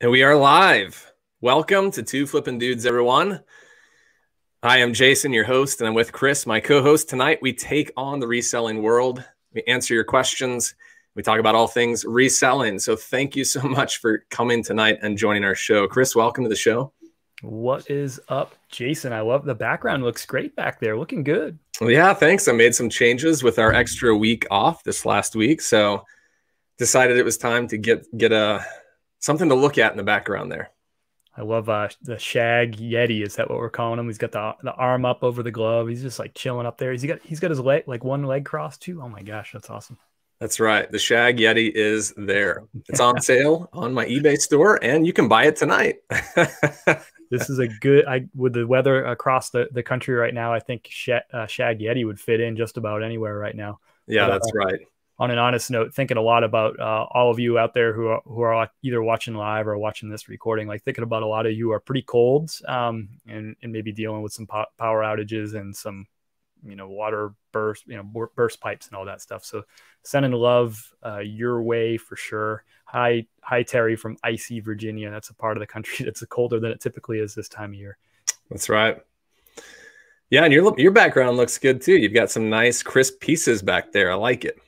And we are live. Welcome to Two Flippin' Dudes, everyone. I am Jason, your host, and I'm with Chris, my co host. Tonight, we take on the reselling world. We answer your questions. We talk about all things reselling. So, thank you so much for coming tonight and joining our show. Chris, welcome to the show. What is up, Jason? I love the background. Looks great back there. Looking good. Well, yeah, thanks. I made some changes with our extra week off this last week. So, decided it was time to get get a something to look at in the background there. I love uh, the Shag Yeti. Is that what we're calling him? He's got the the arm up over the glove. He's just like chilling up there. He's got he's got his leg like one leg crossed too. Oh my gosh, that's awesome. That's right. The Shag Yeti is there. It's on sale on my eBay store, and you can buy it tonight. this is a good. I with the weather across the, the country right now, I think Shag, uh, Shag Yeti would fit in just about anywhere right now. Yeah, but, that's uh, right on an honest note, thinking a lot about uh, all of you out there who are who are either watching live or watching this recording. Like thinking about a lot of you are pretty cold, um, and and maybe dealing with some po power outages and some, you know, water burst, you know, burst pipes and all that stuff. So sending love uh, your way for sure. Hi, hi Terry from icy Virginia. That's a part of the country that's colder than it typically is this time of year. That's right. Yeah, and your your background looks good too. You've got some nice crisp pieces back there. I like it.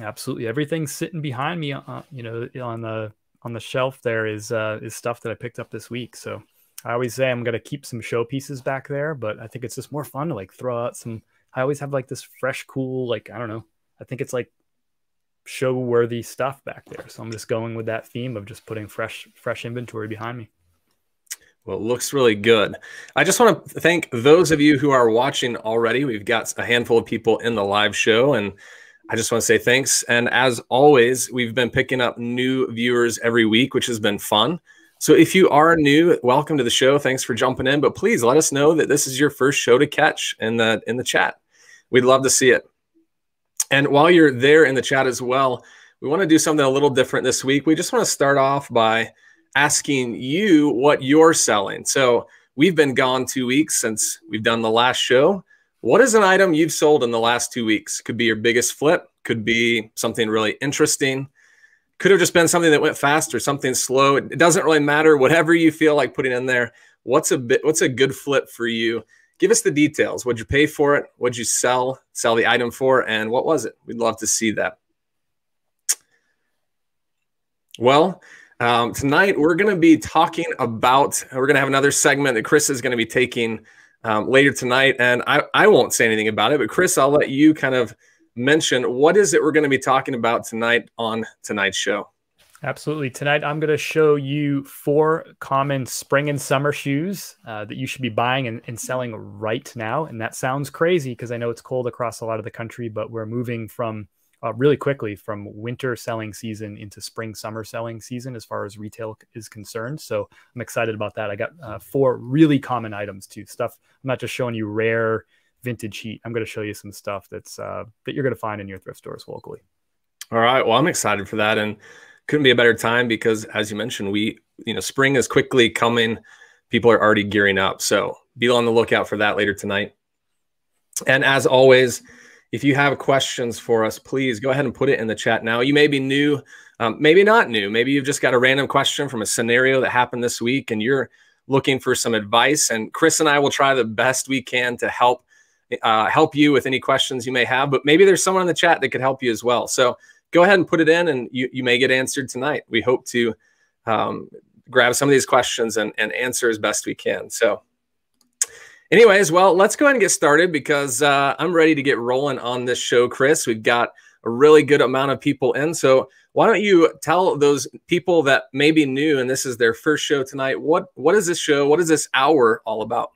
Absolutely, everything's sitting behind me. Uh, you know, on the on the shelf there is uh, is stuff that I picked up this week. So I always say I'm gonna keep some show pieces back there, but I think it's just more fun to like throw out some. I always have like this fresh, cool, like I don't know. I think it's like show worthy stuff back there. So I'm just going with that theme of just putting fresh fresh inventory behind me. Well, it looks really good. I just want to thank those of you who are watching already. We've got a handful of people in the live show and I just want to say thanks. And as always, we've been picking up new viewers every week, which has been fun. So if you are new, welcome to the show. Thanks for jumping in. But please let us know that this is your first show to catch in the in the chat. We'd love to see it. And while you're there in the chat as well, we want to do something a little different this week. We just want to start off by asking you what you're selling. So we've been gone two weeks since we've done the last show. What is an item you've sold in the last two weeks? Could be your biggest flip, could be something really interesting, could have just been something that went fast or something slow. It doesn't really matter. Whatever you feel like putting in there, what's a bit what's a good flip for you? Give us the details. What'd you pay for it? What'd you sell? Sell the item for, and what was it? We'd love to see that. Well, um, tonight we're going to be talking about. We're going to have another segment that Chris is going to be taking um, later tonight. And I, I won't say anything about it, but Chris, I'll let you kind of mention what is it we're going to be talking about tonight on tonight's show. Absolutely. Tonight, I'm going to show you four common spring and summer shoes uh, that you should be buying and, and, selling right now. And that sounds crazy because I know it's cold across a lot of the country, but we're moving from uh, really quickly from winter selling season into spring summer selling season as far as retail is concerned. So I'm excited about that. I got uh, four really common items too. Stuff I'm not just showing you rare vintage heat. I'm going to show you some stuff that's uh, that you're going to find in your thrift stores locally. All right. Well, I'm excited for that, and couldn't be a better time because, as you mentioned, we you know spring is quickly coming. People are already gearing up, so be on the lookout for that later tonight. And as always if you have questions for us, please go ahead and put it in the chat now. You may be new, um, maybe not new. Maybe you've just got a random question from a scenario that happened this week and you're looking for some advice. And Chris and I will try the best we can to help uh, help you with any questions you may have. But maybe there's someone in the chat that could help you as well. So go ahead and put it in, and you, you may get answered tonight. We hope to um, grab some of these questions and, and answer as best we can. So Anyways, well, let's go ahead and get started because uh, I'm ready to get rolling on this show, Chris. We've got a really good amount of people in. So why don't you tell those people that may be new and this is their first show tonight, what what is this show? What is this hour all about?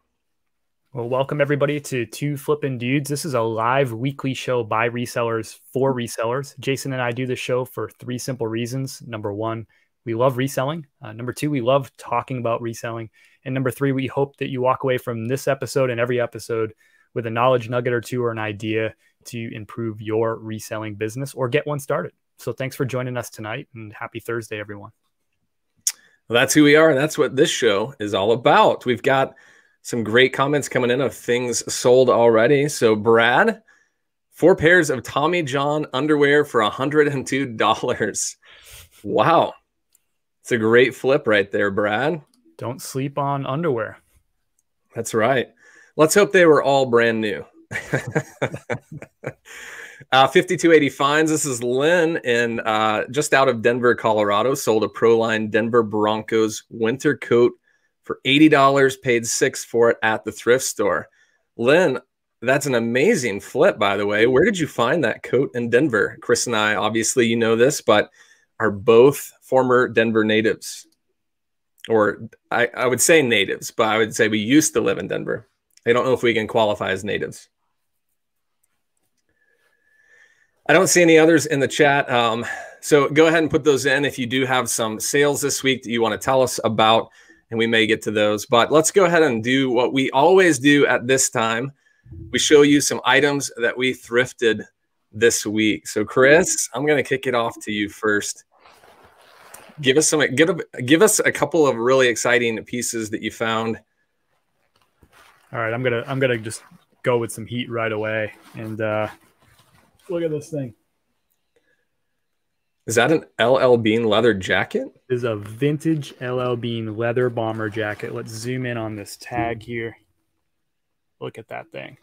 Well, welcome everybody to Two Flippin' Dudes. This is a live weekly show by resellers for resellers. Jason and I do this show for three simple reasons. Number one, we love reselling. Uh, number two, we love talking about reselling. And number three, we hope that you walk away from this episode and every episode with a knowledge nugget or two or an idea to improve your reselling business or get one started. So thanks for joining us tonight and happy Thursday, everyone. Well, that's who we are. And that's what this show is all about. We've got some great comments coming in of things sold already. So, Brad, four pairs of Tommy John underwear for $102. Wow. It's a great flip right there, Brad. Don't sleep on underwear. That's right. Let's hope they were all brand new. uh, 5280 fines. This is Lynn in uh, just out of Denver, Colorado. Sold a Proline Denver Broncos winter coat for $80, paid six for it at the thrift store. Lynn, that's an amazing flip, by the way. Where did you find that coat in Denver? Chris and I, obviously, you know this, but are both former Denver natives. Or I, I would say natives, but I would say we used to live in Denver. I don't know if we can qualify as natives. I don't see any others in the chat. Um, so go ahead and put those in if you do have some sales this week that you want to tell us about, and we may get to those. But let's go ahead and do what we always do at this time. We show you some items that we thrifted this week. So, Chris, I'm going to kick it off to you first. Give us some, give, a, give us a couple of really exciting pieces that you found. All right, I'm gonna I'm gonna just go with some heat right away, and uh, Look at this thing. Is that an LL Bean leather jacket? This is a vintage LL Bean leather bomber jacket. Let's zoom in on this tag here. Look at that thing.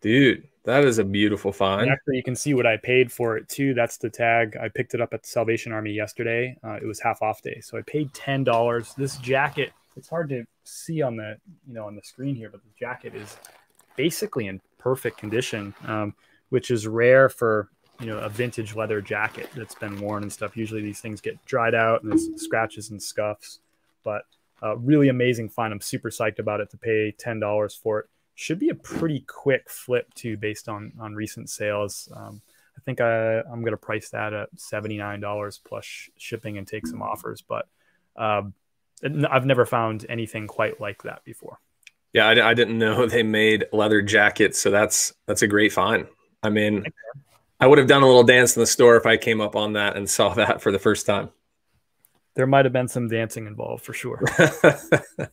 Dude, that is a beautiful find. Actually, you can see what I paid for it too. That's the tag. I picked it up at the Salvation Army yesterday. Uh, it was half off day, so I paid ten dollars. This jacket, it's hard to see on the you know on the screen here, but the jacket is basically in perfect condition. Um, which is rare for you know a vintage leather jacket that's been worn and stuff. Usually these things get dried out and there's scratches and scuffs, but uh, really amazing find. I'm super psyched about it to pay ten dollars for it. Should be a pretty quick flip too, based on on recent sales. Um, I think I, I'm going to price that at seventy nine dollars plus shipping and take some offers, but um, I've never found anything quite like that before. Yeah, I, I didn't know they made leather jackets, so that's that's a great find. I mean, I would have done a little dance in the store if I came up on that and saw that for the first time. There might have been some dancing involved for sure.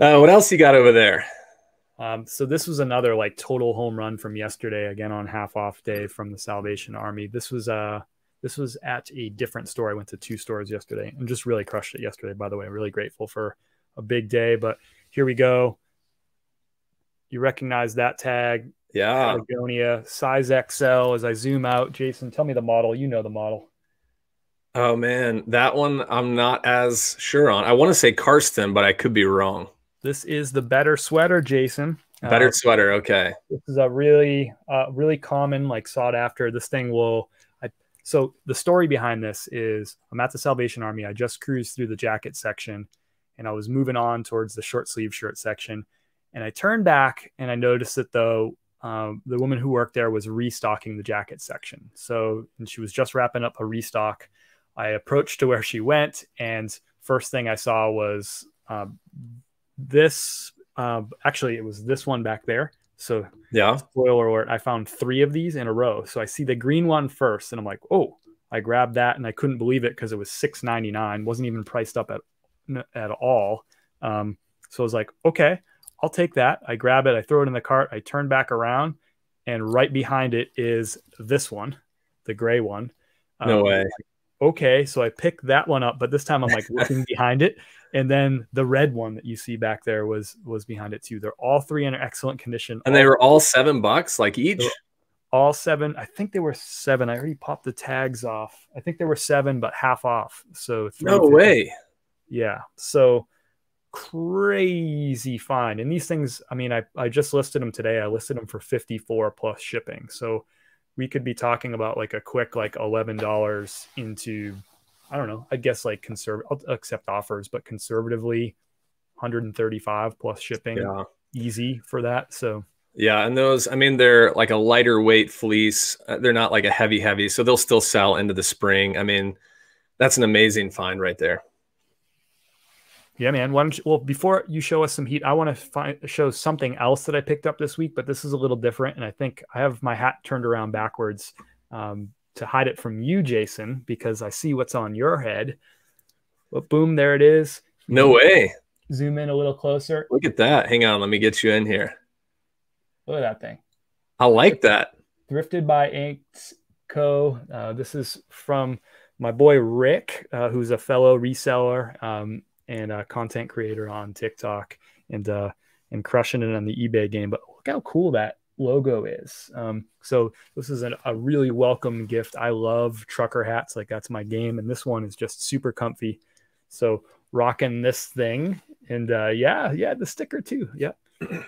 uh, what else you got over there? Um, so this was another like total home run from yesterday, again on half off day from the Salvation Army. This was uh this was at a different store. I went to two stores yesterday and just really crushed it yesterday. By the way, really grateful for a big day. But here we go. You recognize that tag? Yeah. Patagonia, size XL. As I zoom out, Jason, tell me the model. You know the model. Oh man, that one I'm not as sure on. I want to say Karsten, but I could be wrong. This is the better sweater, Jason. Better uh, sweater, okay. This is a really, uh, really common, like sought after. This thing will. I, so the story behind this is I'm at the Salvation Army. I just cruised through the jacket section, and I was moving on towards the short sleeve shirt section, and I turned back and I noticed that though um, the woman who worked there was restocking the jacket section. So, and she was just wrapping up a restock. I approached to where she went, and first thing I saw was uh, this. Uh, actually, it was this one back there. So, yeah. Spoiler alert! I found three of these in a row. So I see the green one first, and I'm like, oh! I grabbed that, and I couldn't believe it because it was six ninety nine. wasn't even priced up at at all. Um, so I was like, okay. I'll take that. I grab it, I throw it in the cart, I turn back around, and right behind it is this one, the gray one. No um, way. Okay, so I pick that one up, but this time I'm like looking behind it, and then the red one that you see back there was was behind it too. They're all three in excellent condition. And they were all seven bucks, like each. All seven. I think they were seven. I already popped the tags off. I think they were seven, but half off. So no way. Yeah. So crazy find. And these things, I mean, I, I just listed them today. I listed them for 54 plus shipping. So we could be talking about like a quick like $11 into, I don't know, I guess like conservative, I'll accept offers, but conservatively 135 plus shipping. Yeah. Easy for that. So yeah, and those, I mean, they're like a lighter weight fleece. Uh, they're not like a heavy, heavy. So they'll still sell into the spring. I mean, that's an amazing find right there. Yeah, man. Why don't you, well, before you show us some heat, I want to find, show something else that I picked up this week, but this is a little different. And I think I have my hat turned around backwards um, to hide it from you, Jason, because I see what's on your head. But boom, there it is. No way. Zoom in a little closer. Look at that. Hang on. Let me get you in here. Look at that thing. I like that. Thrifted by Inked Co. Uh, this is from my boy Rick, uh, who's a fellow reseller um, and a content creator on TikTok, and uh, and crushing it on the eBay game. But look how cool that logo is. Um, so this is an, a really welcome gift. I love trucker hats, like that's my game, and this one is just super comfy. So rocking this thing, and uh, yeah, yeah, the sticker too. Yeah.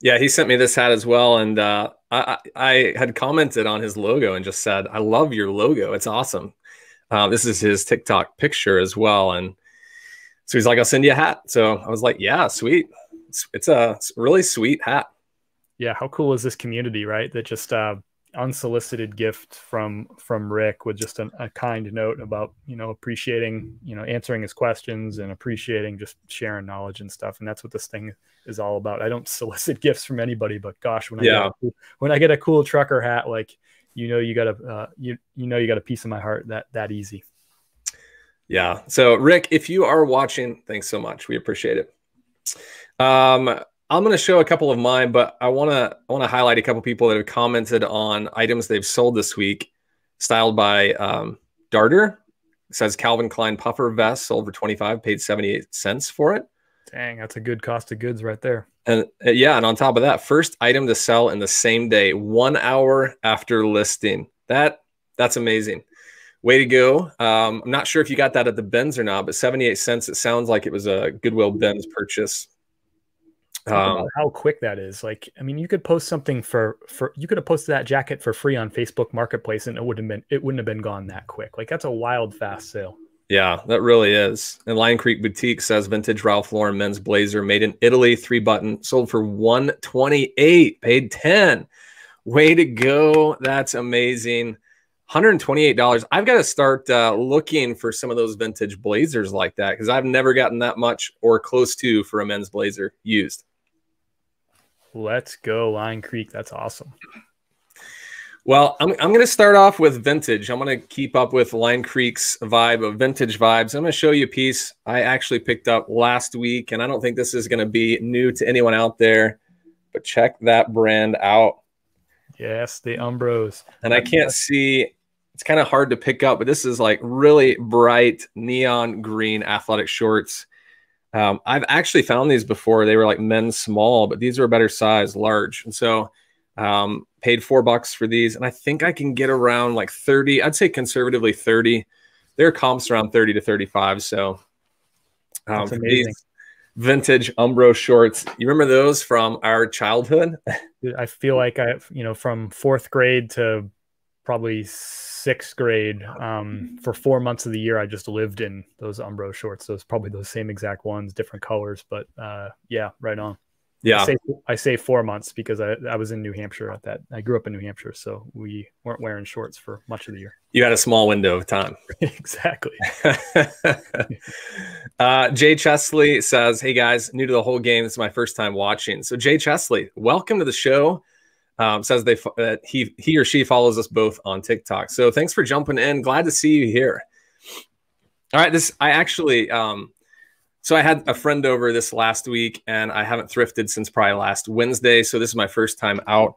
Yeah, he sent me this hat as well, and uh, I, I had commented on his logo and just said, "I love your logo. It's awesome." Uh, this is his TikTok picture as well, and so he's like, "I'll send you a hat." So I was like, "Yeah, sweet. It's, it's a it's a really sweet hat." Yeah, how cool is this community, right? That just uh, unsolicited gift from from Rick with just a, a, kind note about you know appreciating you know answering his questions and appreciating just sharing knowledge and stuff and that's what this thing is all about. I don't solicit gifts from anybody, but gosh, when I yeah. get a, when I get a cool trucker hat, like you know you got a uh, you you know you got a piece of my heart that that easy. Yeah. So Rick, if you are watching, thanks so much. We appreciate it. Um, I'm going to show a couple of mine, but I want to I want to highlight a couple people that have commented on items they've sold this week, styled by um, Darter. It says Calvin Klein puffer vest sold for 25, paid 78 cents for it. Dang, that's a good cost of goods right there. And uh, yeah, and on top of that, first item to sell in the same day, one hour after listing. That that's amazing. Way to go. Um, I'm not sure if you got that at the bins or not, but 78 cents. It sounds like it was a Goodwill bins purchase um, how quick that is. Like, I mean, you could post something for for you could have posted that jacket for free on Facebook Marketplace, and it wouldn't have been it wouldn't have been gone that quick. Like, that's a wild fast sale. Yeah, that really is. And Lion Creek Boutique says vintage Ralph Lauren men's blazer made in Italy, three button, sold for 128, paid 10. Way to go. That's amazing. $128. I've got to start uh, looking for some of those vintage blazers like that because I've never gotten that much or close to for a men's blazer used. Let's go, Lion Creek. That's awesome. Well, I'm, I'm going to start off with vintage. I'm going to keep up with Lion Creek's vibe of vintage vibes. I'm going to show you a piece I actually picked up last week, and I don't think this is going to be new to anyone out there, but check that brand out. Yes, the Umbros. And I can't see, it's kind of hard to pick up, but this is like really bright neon green athletic shorts. Um, I've actually found these before. They were like men's small, but these are a better size, large. And so um, paid four bucks for these. And I think I can get around like 30, I'd say conservatively 30. Their comps around 30 to 35. So um, these vintage Umbro shorts, you remember those from our childhood? I feel like I, you know, from fourth grade to probably sixth grade um, for four months of the year i just lived in those umbro shorts. Those probably those same exact ones different colors but uh, yeah right on. Yeah. I say, I say, four months because I, I was in new hampshire at that i grew up in new hampshire so we weren't wearing shorts for much of the year. You had a small window of time. Exactly. Uh, jay chesley says hey guys new to the whole game. This is my first time watching. So jay chesley welcome to the show um, says they that he he or she follows us both on TikTok. So thanks for jumping in. Glad to see you here. All right, this I actually um, so I had a friend over this last week, and I haven't thrifted since probably last Wednesday. So this is my first time out.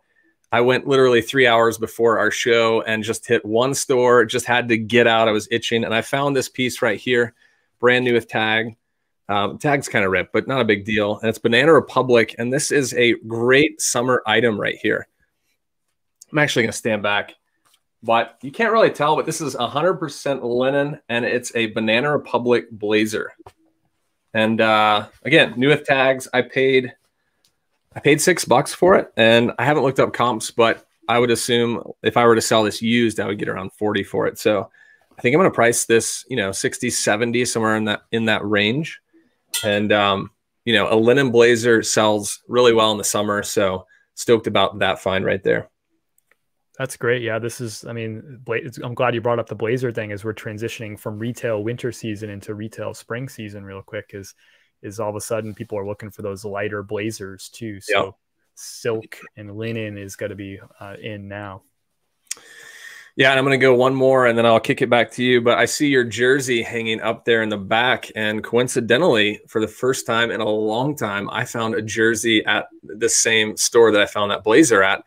I went literally three hours before our show and just hit one store. Just had to get out. I was itching, and I found this piece right here, brand new with tag. Um, tag's kind of ripped, but not a big deal. And it's Banana Republic. And this is a great summer item right here. I'm actually going to stand back, but you can't really tell, but this is 100% linen and it's a Banana Republic blazer. And uh, again, new with tags. I paid, I paid six bucks for it, and I haven't looked up comps, but I would assume if I were to sell this used, I would get around 40 for it. So I think I'm going to price this, you know, 60, 70, somewhere in that in that range. And, um, you know, a linen blazer sells really well in the summer. So stoked about that find right there. That's great. Yeah, this is. I mean, I'm glad you brought up the blazer thing as we're transitioning from retail winter season into retail spring season real quick. Is is all of a sudden people are looking for those lighter blazers too. So yep. silk and linen is going to be uh, in now. Yeah, and I'm going to go one more and then I'll kick it back to you. But I see your jersey hanging up there in the back. And coincidentally, for the first time in a long time, I found a jersey at the same store that I found that blazer at.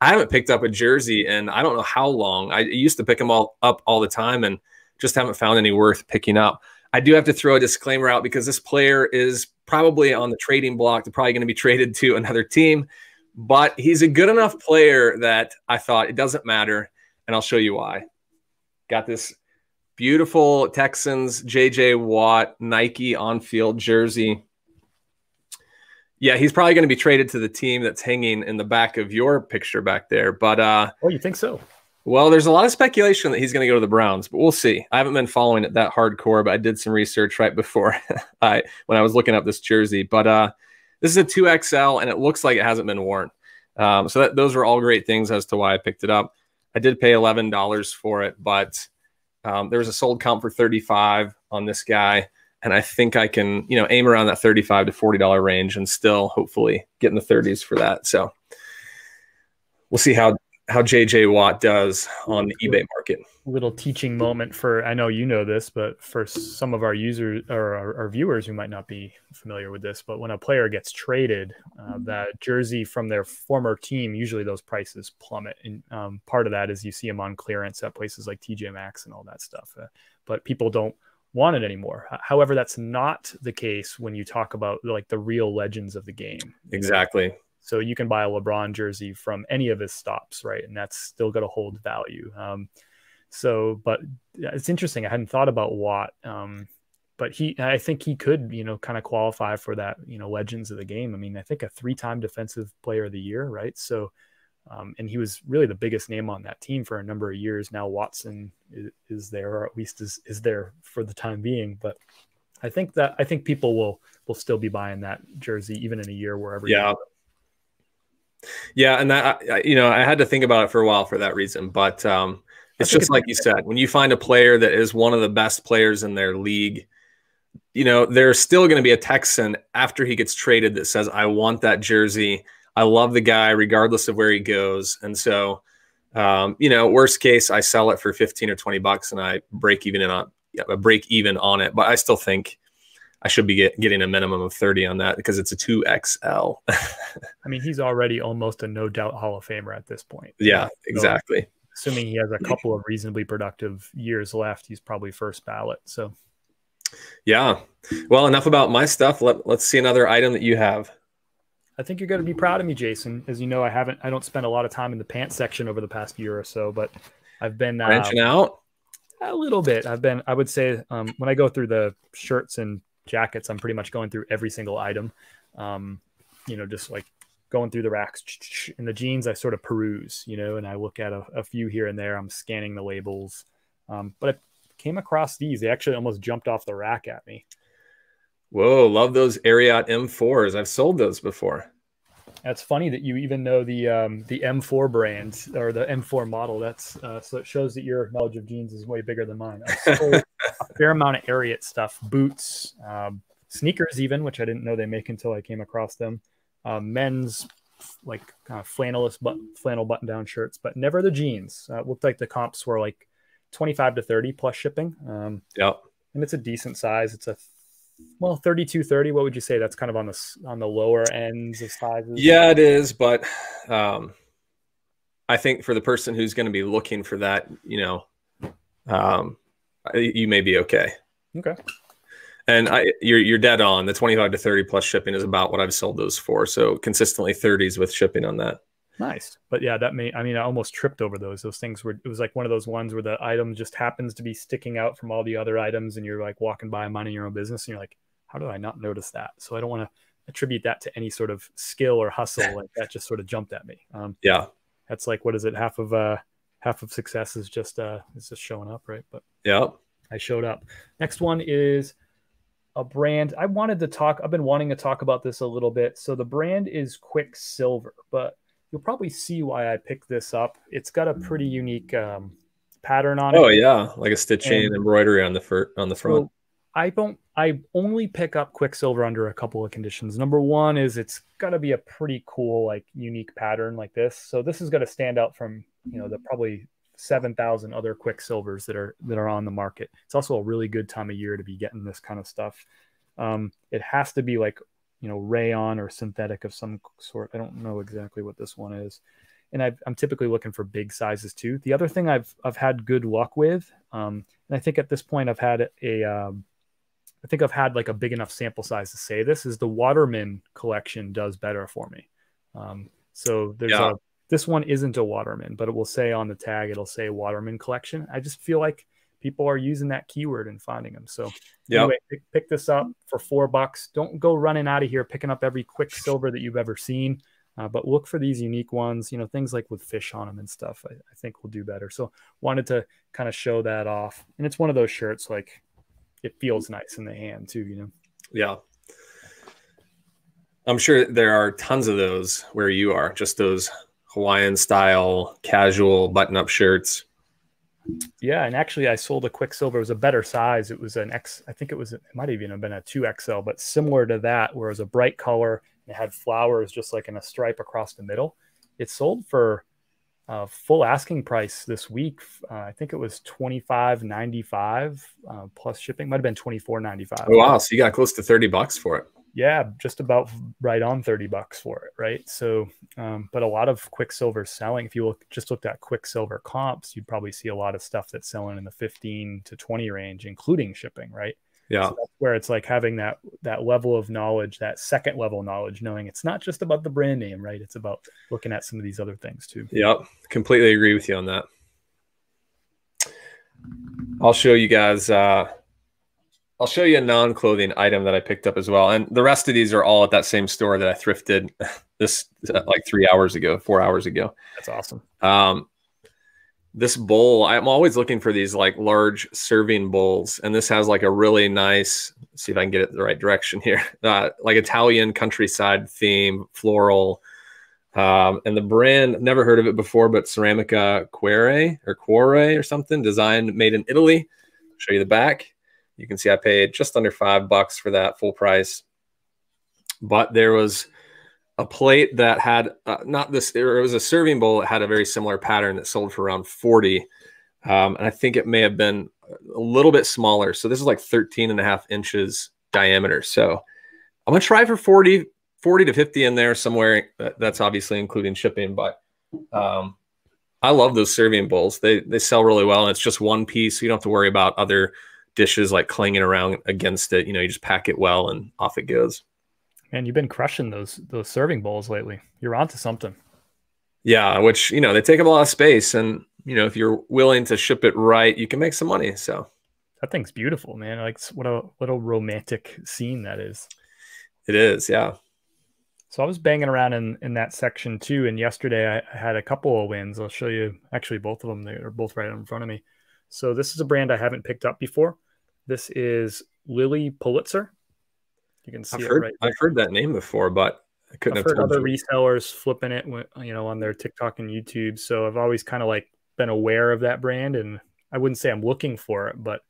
I haven't picked up a jersey and I don't know how long. I used to pick them all up all the time. And just haven't found any worth picking up. I do have to throw a disclaimer out because this player is probably on the trading block. They're probably going to be traded to another team, but he's a good enough player that I thought it doesn't matter. And I'll show you why. Got this beautiful Texans JJ Watt Nike on field jersey. Yeah, he's probably going to be traded to the team that's hanging in the back of your picture back there. But uh, oh, you think so? Well, there's a lot of speculation that he's going to go to the Browns, but we'll see. I haven't been following it that hardcore, but I did some research right before I when I was looking up this jersey. But uh, this is a 2XL, and it looks like it hasn't been worn. Um, so that, those are all great things as to why I picked it up. I did pay eleven dollars for it, but um, was a sold count for 35 on this guy, and I think I can you know aim around that 35 to 40 dollar range and still hopefully get in the 30s for that. So we'll see how how JJ Watt does on the eBay market. Little teaching moment for I know you know this, but for some of our users or our, our viewers who might not be familiar with this, but when a player gets traded, uh, mm-hmm. that jersey from their former team, usually those prices plummet. And um, part of that is you see them on clearance at places like TJ Maxx and all that stuff. Uh, but people don't want it anymore. However, that's not the case when you talk about like the real legends of the game. Exactly. So you can buy a LeBron jersey from any of his stops, right? And that's still going to hold value. Um, so, but it's interesting. I hadn't thought about Watt, um, but he, I think he could, you know, kind of qualify for that, you know, legends of the game. I mean, I think a three-time defensive player of the year, right? So, um, and he was really the biggest name on that team for a number of years. Now Watson is, is there, or at least is is there for the time being. But I think that I think people will will still be buying that jersey even in a year wherever. Yeah, yeah, and that you know I had to think about it for a while for that reason, but um, it's just like you said, when you find a player that is one of the best players in their league, you know there's still going to be a Texan after he gets traded that says, "I want that jersey. I love the guy, regardless of where he goes." And so, um, you know, worst case, I sell it for fifteen or twenty bucks, and I break even on a break even on it. But I still think I should be get, getting a minimum of 30 on that because it's a 2XL. I mean, he's already almost a no doubt Hall of Famer at this point. Yeah, exactly. So, assuming he has a couple of reasonably productive years left, he's probably first ballot. So, yeah. Well, enough about my stuff. Let, let's see another item that you have. I think you're going to be proud of me, Jason. As you know, I haven't, I don't spend a lot of time in the pants section over the past year or so, but I've been uh, branching out a little bit. I've been, I would say, um, when I go through the shirts and jackets, I'm pretty much going through every single item. Um, you know, just like going through the racks. In the jeans, I sort of peruse, you know, and I look at a, a few here and there. I'm scanning the labels. Um, but I came across these. They actually almost jumped off the rack at me. Whoa, love those Ariat M4s. I've sold those before. That's funny that you even know the um, the M4 brand or the M4 model. That's uh, so it shows that your knowledge of jeans is way bigger than mine. I sold a fair amount of Ariat stuff, boots, um, sneakers, even which I didn't know they make until I came across them. Uh, men's like kind of flannelless but flannel button down shirts, but never the jeans. Uh, it looked like the comps were like 25 to 30 plus shipping. Um, yeah, and it's a decent size. It's a well 32 30 what would you say that's kind of on the on the lower ends of sizes yeah it is but um i think for the person who's going to be looking for that you know um you may be okay okay and I, you're you're dead on. The 25 to 30 plus shipping is about what I've sold those for. So consistently 30s with shipping on that. Nice. But yeah, that may, I mean, I almost tripped over those. Those things were, it was like one of those ones where the item just happens to be sticking out from all the other items and you're like walking by minding your own business and you're like, how did I not notice that? So I don't want to attribute that to any sort of skill or hustle. like that just sort of jumped at me. Um, yeah. That's like, what is it? Half of, uh, half of success is just, uh, is just showing up. Right. But yeah, I showed up. Next one is a brand. I wanted to talk, I've been wanting to talk about this a little bit. So the brand is Quiksilver, but you'll probably see why I picked this up. It's got a pretty unique um, pattern on oh, it. Oh yeah, like a stitching and embroidery on the fir- on the front. So I don't. I only pick up Quiksilver under a couple of conditions. Number one is it's got to be a pretty cool, like unique pattern like this. So this is going to stand out from you know the probably seven thousand other Quiksilvers that are that are on the market. It's also a really good time of year to be getting this kind of stuff. Um, it has to be like you know rayon or synthetic of some sort. I don't know exactly what this one is. and i am typically looking for big sizes too. The other thing I've I've had good luck with, um, and I think at this point I've had a, um, I think I've had like a big enough sample size to say this is the Waterman collection does better for me. Um, so there's yeah. a this one isn't a Waterman, but it will say on the tag it'll say Waterman collection. I just feel like people are using that keyword and finding them. So yeah, anyway, pick, pick, this up for four bucks. Don't go running out of here picking up every Quiksilver that you've ever seen. Uh, but look for these unique ones, you know, things like with fish on them and stuff. I, I think will do better. So wanted to kind of show that off, and it's one of those shirts like it feels nice in the hand too, you know. Yeah, I'm sure there are tons of those where you are, just those Hawaiian style casual button up shirts. Yeah, and actually, I sold a Quiksilver. It was a better size. It was an X. I think it was. It might have even have been a two XL, but similar to that, where it was a bright color it had flowers just like in a stripe across the middle. It sold for uh, full asking price this week. Uh, I think it was twenty five ninety five uh, plus shipping. Might have been twenty four ninety five. Oh, wow! So you got close to thirty bucks for it. Yeah, just about right on thirty bucks for it, right? So, um, but a lot of Quiksilver selling. If you look, just looked at Quiksilver comps, you'd probably see a lot of stuff that's selling in the fifteen to twenty range, including shipping, right? Yeah. So where it's like having that that level of knowledge, that second level knowledge, knowing it's not just about the brand name, right? It's about looking at some of these other things too. Yep. Completely agree with you on that. I'll show you guys uh I'll show you a non-clothing item that I picked up as well. And the rest of these are all at that same store that I thrifted this uh, like three hours ago, four hours ago. That's awesome. Um, this bowl i'm always looking for these like large serving bowls and this has like a really nice see if i can get it the right direction here uh, like italian countryside theme floral um, and the brand never heard of it before but ceramica quere or quore or something designed made in italy show you the back you can see i paid just under five bucks for that full price. But there was a plate that had uh, not this it was a serving bowl that had a very similar pattern that sold for around 40 um, and i think it may have been a little bit smaller. So this is like 13 and a half inches diameter. So i'm gonna try for 40 40 to 50 in there somewhere. That's obviously including shipping but um, i love those serving bowls. They they sell really well and it's just one piece. So you don't have to worry about other dishes like clanging around against it you know you just pack it well and off it goes Man, you've been crushing those those serving bowls lately. You're onto something. Yeah, which you know they take up a lot of space, and you know if you're willing to ship it right, you can make some money. So that thing's beautiful, man. Like what a a romantic scene that is. It is, yeah. So I was banging around in in that section too, and yesterday I had a couple of wins. I'll show you actually both of them. They're both right in front of me. So this is a brand I haven't picked up before. This is Lilly Pulitzer. You can see I've it heard, right. I've heard that name before, but I couldn't I've have heard other you. resellers flipping it, you know, on their TikTok and YouTube. So I've always kind of like been aware of that brand, and I wouldn't say I'm looking for it, but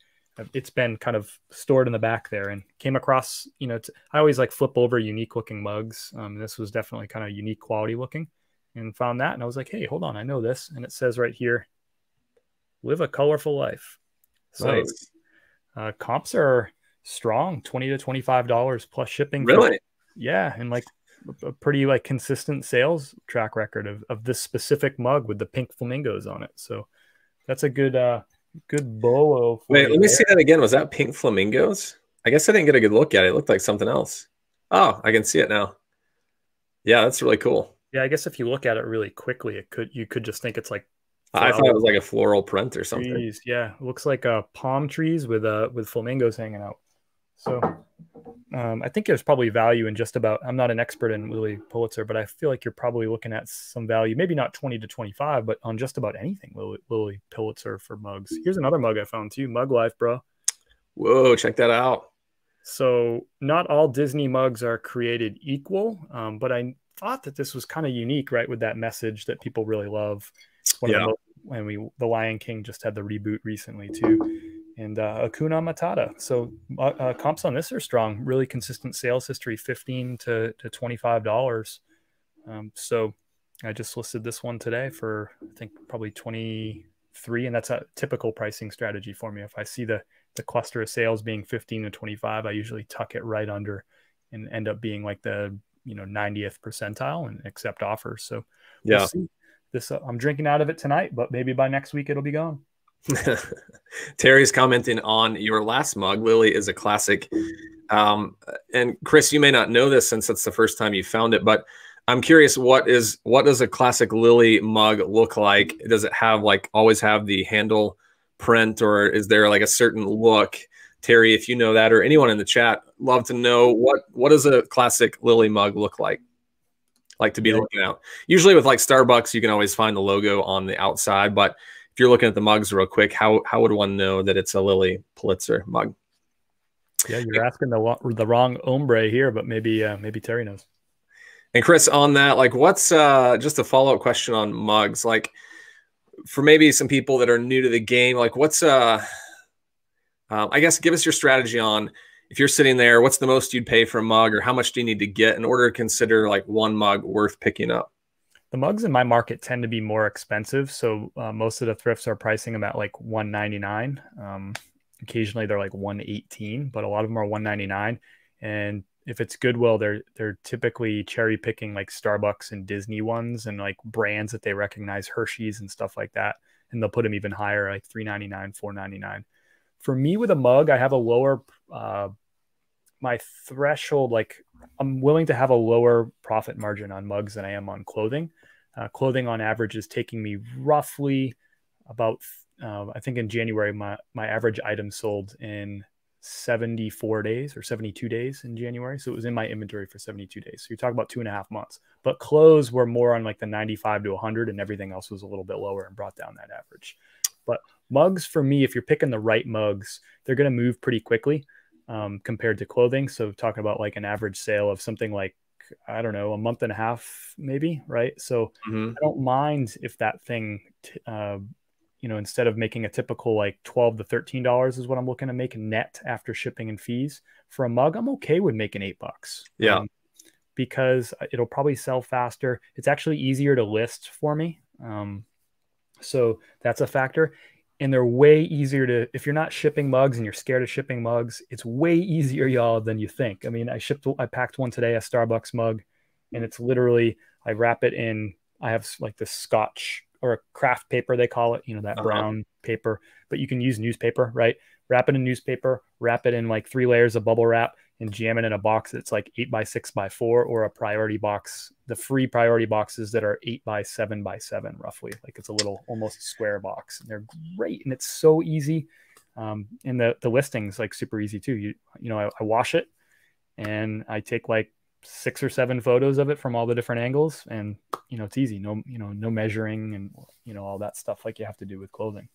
it's been kind of stored in the back there and came across you know i always like flip over unique looking mugs um, this was definitely kind of unique quality looking and found that and i was like hey hold on i know this and it says right here live a colorful life so nice. Uh, comps are strong 20 to 25 dollars plus shipping really? Yeah and like a pretty like consistent sales track record of, of this specific mug with the pink flamingos on it. So that's a good uh good bolo wait let me there. see that again. Was that pink flamingos? I guess i didn't get a good look at it. It looked like something else. Oh i can see it now. Yeah that's really cool. Yeah i guess if you look at it really quickly it could you could just think it's like I thought it was like a floral print or something. Trees. Yeah, it looks like uh, palm trees with uh with flamingos hanging out. So um, I think there's probably value in just about. I'm not an expert in Lilly Pulitzer, but I feel like you're probably looking at some value, maybe not 20 to 25, but on just about anything Lilly, Lilly Pulitzer for mugs. Here's another mug I found too, Mug Life, bro. Whoa, check that out. So not all Disney mugs are created equal, um, but I thought that this was kind of unique, right? With that message that people really love. One yeah. When we The Lion King just had the reboot recently too and uh, Hakuna Matata. So uh, uh, comps on this are strong, really consistent sales history, fifteen to to twenty five dollars. Um, so I just listed this one today for I think probably twenty three, and that's a typical pricing strategy for me. If I see the the cluster of sales being fifteen to twenty five, I usually tuck it right under and end up being like the you know 90th percentile and accept offers. So yeah. We'll this uh, I'm drinking out of it tonight, but maybe by next week it'll be gone. Terry's commenting on your last mug. Lilly is a classic. Um, and Chris, you may not know this since it's the first time you found it, but I'm curious what is what does a classic Lilly mug look like? Does it have like always have the handle print or is there like a certain look? Terry, if you know that or anyone in the chat, love to know what what does a classic Lilly mug look like? Like to be yeah. looking out. Usually with like Starbucks, you can always find the logo on the outside, but if you're looking at the mugs real quick, how how would one know that it's a Lilly Pulitzer mug? Yeah, you're asking the the wrong ombre here, but maybe uh, maybe Terry knows. And Chris, on that, like, what's uh, just a follow up question on mugs? Like, for maybe some people that are new to the game, like, what's uh, um, I guess give us your strategy on if you're sitting there, what's the most you'd pay for a mug, or how much do you need to get in order to consider like one mug worth picking up? The mugs in my market tend to be more expensive, so uh, most of the thrifts are pricing them at like 199. Um, occasionally they're like 118, but a lot of them are 199. And if it's Goodwill, they're they're typically cherry picking like Starbucks and Disney ones and like brands that they recognize, Hershey's and stuff like that, and they'll put them even higher, like 399, 499. For me, with a mug, I have a lower uh, my threshold. Like I'm willing to have a lower profit margin on mugs than I am on clothing. Uh, clothing on average is taking me roughly about uh, I think in January my my average item sold in 74 days or 72 days in January. So it was in my inventory for 72 days. So you're talking about two and a half months. But clothes were more on like the 95 to 100, and everything else was a little bit lower and brought down that average. But mugs for me, if you're picking the right mugs, they're going to move pretty quickly um, compared to clothing. So talking about like an average sale of something like I don't know, a month and a half, maybe, right? So mm-hmm. I don't mind if that thing t- uh, you know, instead of making a typical like 12 to 13 dollars is what I'm looking to make net after shipping and fees for a mug, I'm okay with making eight bucks. Yeah. Um, because it'll probably sell faster. It's actually easier to list for me. Um, so that's a factor. And they're way easier to, if you're not shipping mugs and you're scared of shipping mugs, it's way easier, y'all, than you think. I mean, I shipped, I packed one today, a Starbucks mug, and it's literally, I wrap it in, I have like this scotch or a craft paper they call it you know that uh-huh. brown paper but you can use newspaper right wrap it in newspaper wrap it in like three layers of bubble wrap and jam it in a box that's like eight by six by four or a priority box the free priority boxes that are eight by seven by seven roughly. Like it's a little almost square box and they're great and it's so easy. Um, and the the listings like super easy too. You you know I, I wash it and i take like six or seven photos of it from all the different angles and you know it's easy. No you know no measuring and you know all that stuff like you have to do with clothing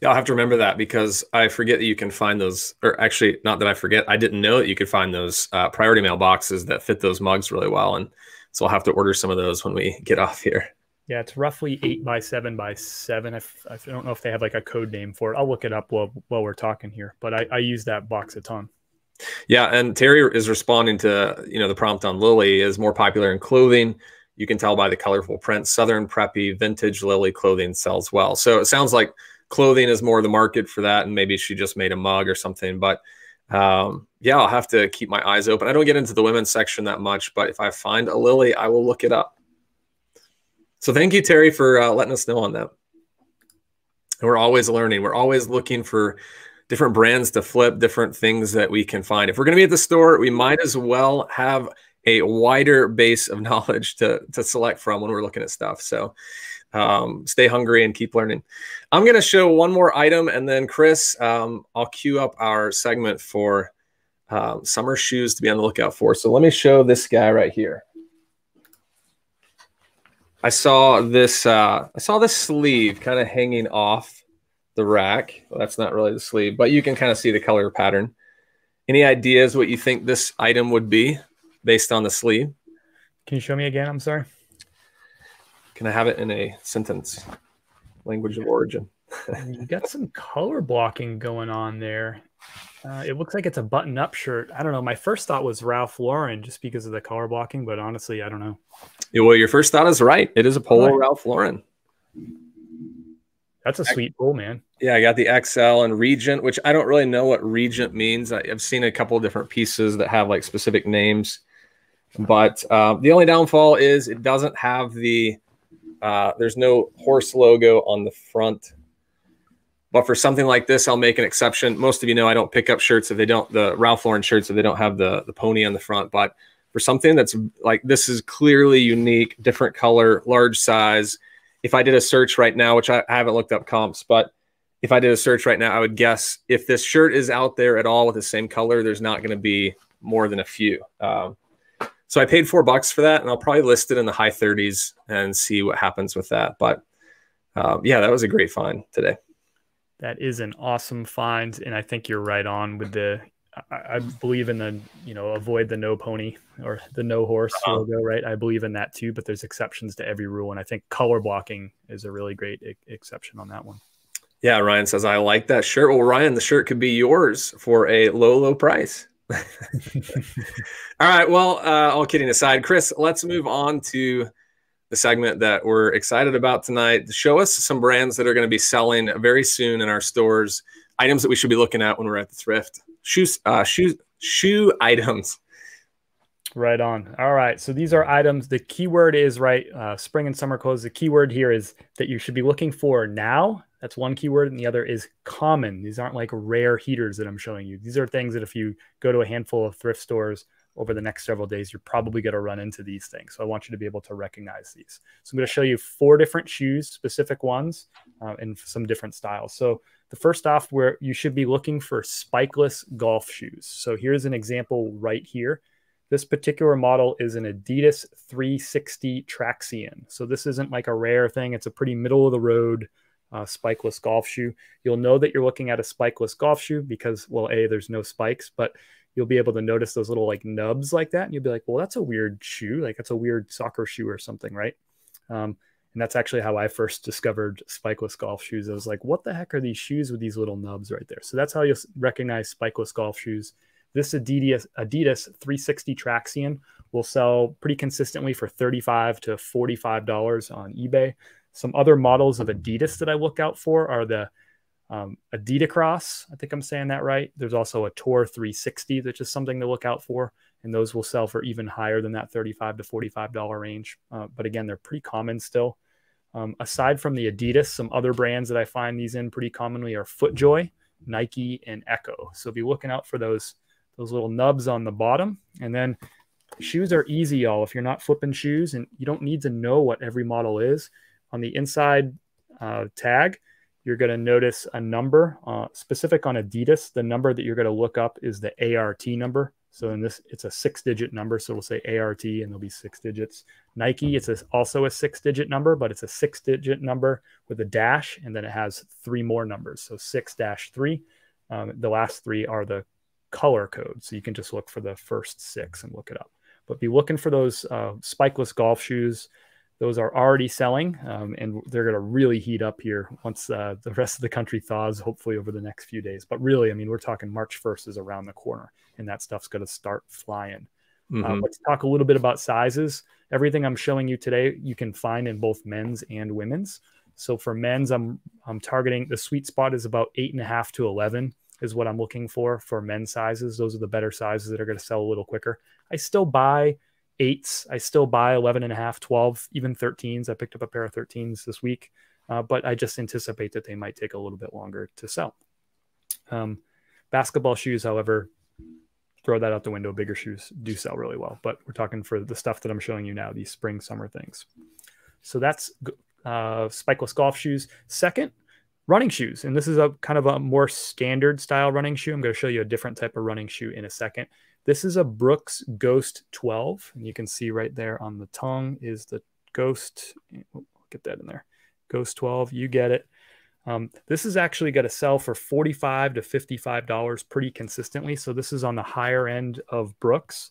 yeah i'll have to remember that because i forget that you can find those or actually not that i forget i didn't know that you could find those uh, priority mailboxes that fit those mugs really well and so i'll have to order some of those when we get off here yeah it's roughly eight by seven by seven I, I don't know if they have like a code name for it i'll look it up while, while we're talking here but I, I use that box a ton yeah, and Terry is responding to you know the prompt on Lilly is more popular in clothing. You can tell by the colorful print. Southern preppy vintage Lilly clothing sells well. So it sounds like clothing is more the market for that, and maybe she just made a mug or something. But um, yeah, I'll have to keep my eyes open. I don't get into the women's section that much, but if I find a Lilly, I will look it up. So thank you, Terry, for uh, letting us know on that. And we're always learning. We're always looking for different brands to flip, different things that we can find. If we're going to be at the store, we might as well have a wider base of knowledge to, to select from when we're looking at stuff. So um, stay hungry and keep learning. I'm going to show one more item, and then Chris, um, I'll queue up our segment for um, summer shoes to be on the lookout for. So let me show this guy right here. I saw this. Uh, I saw this sleeve kind of hanging off the rack. Well, that's not really the sleeve, but you can kind of see the color pattern. Any ideas what you think this item would be based on the sleeve? Can you show me again? I'm sorry. Can I have it in a sentence? Language of origin. you got some color blocking going on there. Uh, it looks like it's a button-up shirt. I don't know. My first thought was Ralph Lauren, just because of the color blocking, but honestly, I don't know. Yeah, well, your first thought is right. It is a polo right. Ralph Lauren. That's a sweet pull, man. Yeah, I got the XL and Regent, which I don't really know what Regent means. I, have seen a couple of different pieces that have like specific names, but uh, the only downfall is it doesn't have the Uh, there's no horse logo on the front. But for something like this, I'll make an exception. Most of you know I don't pick up shirts if they don't the Ralph Lauren shirts if they don't have the the pony on the front. But for something that's like this is clearly unique, different color, large size. If I did a search right now, which I, I haven't looked up comps, but if I did a search right now, I would guess if this shirt is out there at all with the same color, there's not going to be more than a few. Um, so I paid four bucks for that, and I'll probably list it in the high 30s and see what happens with that. But um, yeah, that was a great find today. That is an awesome find, and I think you're right on with the. I, I believe in the you know avoid the no pony or the no horse uh-huh. logo, right? I believe in that too, but there's exceptions to every rule, and I think color blocking is a really great exception on that one. Yeah, Ryan says I like that shirt. Well, Ryan, the shirt could be yours for a low, low price. All right. Well, uh, all kidding aside, Chris, let's move on to the segment that we're excited about tonight. Show us some brands that are going to be selling very soon in our stores, items that we should be looking at when we're at the thrift. Shoes, uh, shoes, shoe items. Right on. All right. So these are items. The keyword is right. Uh, spring and summer clothes. The keyword here is that you should be looking for now that's one keyword. And the other is common. These aren't like rare heaters that I'm showing you. These are things that if you go to a handful of thrift stores over the next several days, you're probably going to run into these things. So I want you to be able to recognize these. So I'm going to show you four different shoes, specific ones, uh, in some different styles. So the first off, where you should be looking for spikeless golf shoes. So here's an example right here. This particular model is an Adidas 360 Traxion. So this isn't like a rare thing. It's a pretty middle of the road uh, spikeless golf shoe. You'll know that you're looking at a spikeless golf shoe because, well, A, there's no spikes, but you'll be able to notice those little like nubs like that. And you'll be like, well, that's a weird shoe. Like that's a weird soccer shoe or something, right? Um, and that's actually how I first discovered spikeless golf shoes. I was like, what the heck are these shoes with these little nubs right there? So that's how you recognize spikeless golf shoes. This Adidas, Adidas 360 Traxion will sell pretty consistently for 35 to $45 on eBay. Some other models of Adidas that I look out for are the um, Adidacross. I think I'm saying that right. There's also a Tour 360, which is something to look out for. And those will sell for even higher than that 35 to $45 range. Uh, but again, they're pretty common still. Um, aside from the Adidas, some other brands that I find these in pretty commonly are FootJoy, Nike, and Ecco. So be looking out for those those little nubs on the bottom. And then shoes are easy, y'all. If you're not flipping shoes and you don't need to know what every model is, on the inside uh, tag, you're going to notice a number uh, specific on Adidas. The number that you're going to look up is the ART number. So in this, it's a six digit number. So we'll say ART and there'll be six digits. Nike, it's a, also a six digit number, but it's a six digit number with a dash. And then it has three more numbers. So six dash three. Um, the last three are the color code. So you can just look for the first six and look it up. But be looking for those uh, spikeless golf shoes. Those are already selling, um, and they're going to really heat up here once uh, the rest of the country thaws, hopefully over the next few days. But really, I mean, we're talking March 1st is around the corner, and that stuff's going to start flying. Uh, mm-hmm. Uh, let's talk a little bit about sizes. Everything I'm showing you today, you can find in both men's and women's. So for men's, I'm I'm targeting the sweet spot is about eight and a half to eleven is what I'm looking for for men's sizes. Those are the better sizes that are going to sell a little quicker. I still buy eights. I still buy 11 and a half, 12, even 13s. I picked up a pair of 13s this week, uh, but I just anticipate that they might take a little bit longer to sell. Um, basketball shoes, however, throw that out the window. Bigger shoes do sell really well, but we're talking for the stuff that I'm showing you now, these spring, summer things. So that's uh, spikeless golf shoes. Second, running shoes. And this is a kind of a more standard style running shoe. I'm going to show you a different type of running shoe in a second. This is a Brooks Ghost 12. And you can see right there on the tongue is the Ghost. Get that in there. Ghost 12. You get it. Um, this is actually going to sell for 45 to $55 pretty consistently. So this is on the higher end of Brooks.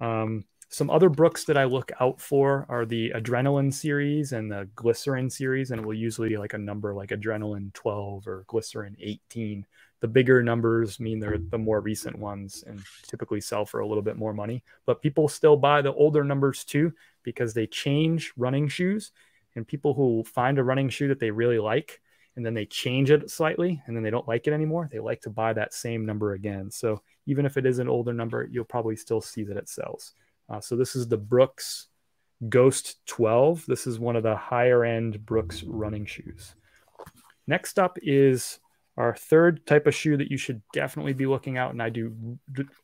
Um, some other Brooks that I look out for are the Adrenaline series and the Glycerin series, and it will usually like a number like Adrenaline 12 or Glycerin 18 the bigger numbers mean they're the more recent ones and typically sell for a little bit more money. But people still buy the older numbers too because they change running shoes. And people who find a running shoe that they really like and then they change it slightly and then they don't like it anymore, they like to buy that same number again. So even if it is an older number, you'll probably still see that it sells. Uh, so this is the Brooks Ghost 12. This is one of the higher end Brooks running shoes. Next up is our third type of shoe that you should definitely be looking out and I do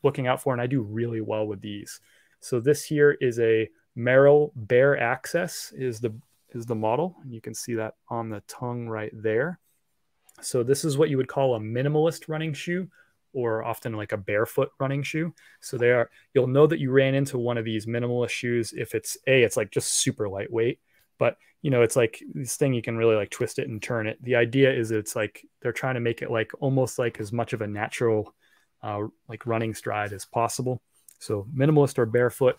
looking out for and I do really well with these. So this here is a Merrell Bare Access is the is the model and you can see that on the tongue right there. So this is what you would call a minimalist running shoe or often like a barefoot running shoe. So they are you'll know that you ran into one of these minimalist shoes if it's a it's like just super lightweight, but you know it's like this thing you can really like twist it and turn it. The idea is it's like they're trying to make it like almost like as much of a natural uh, like running stride as possible. So minimalist or barefoot.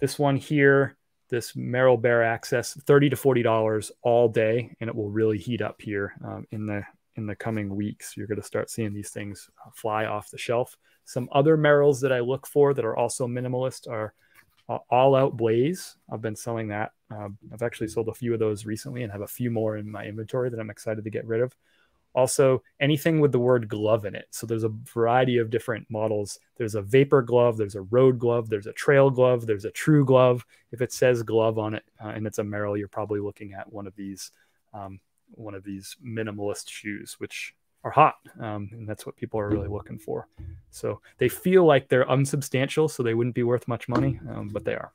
This one here, this Merrell Bare Access, thirty to forty dollars all day, and it will really heat up here um, in the in the coming weeks. You're going to start seeing these things uh, fly off the shelf. Some other Merrells that I look for that are also minimalist are All Out Blaze. I've been selling that. Uh, I've actually sold a few of those recently and have a few more in my inventory that I'm excited to get rid of. Also, anything with the word glove in it. So there's a variety of different models. There's a vapor glove, there's a road glove, there's a trail glove, there's a true glove. If it says glove on it uh, and it's a Merrell, you're probably looking at one of these um, one of these minimalist shoes, which are hot. Um, and that's what people are really looking for. So they feel like they're unsubstantial, so they wouldn't be worth much money, um, but they are.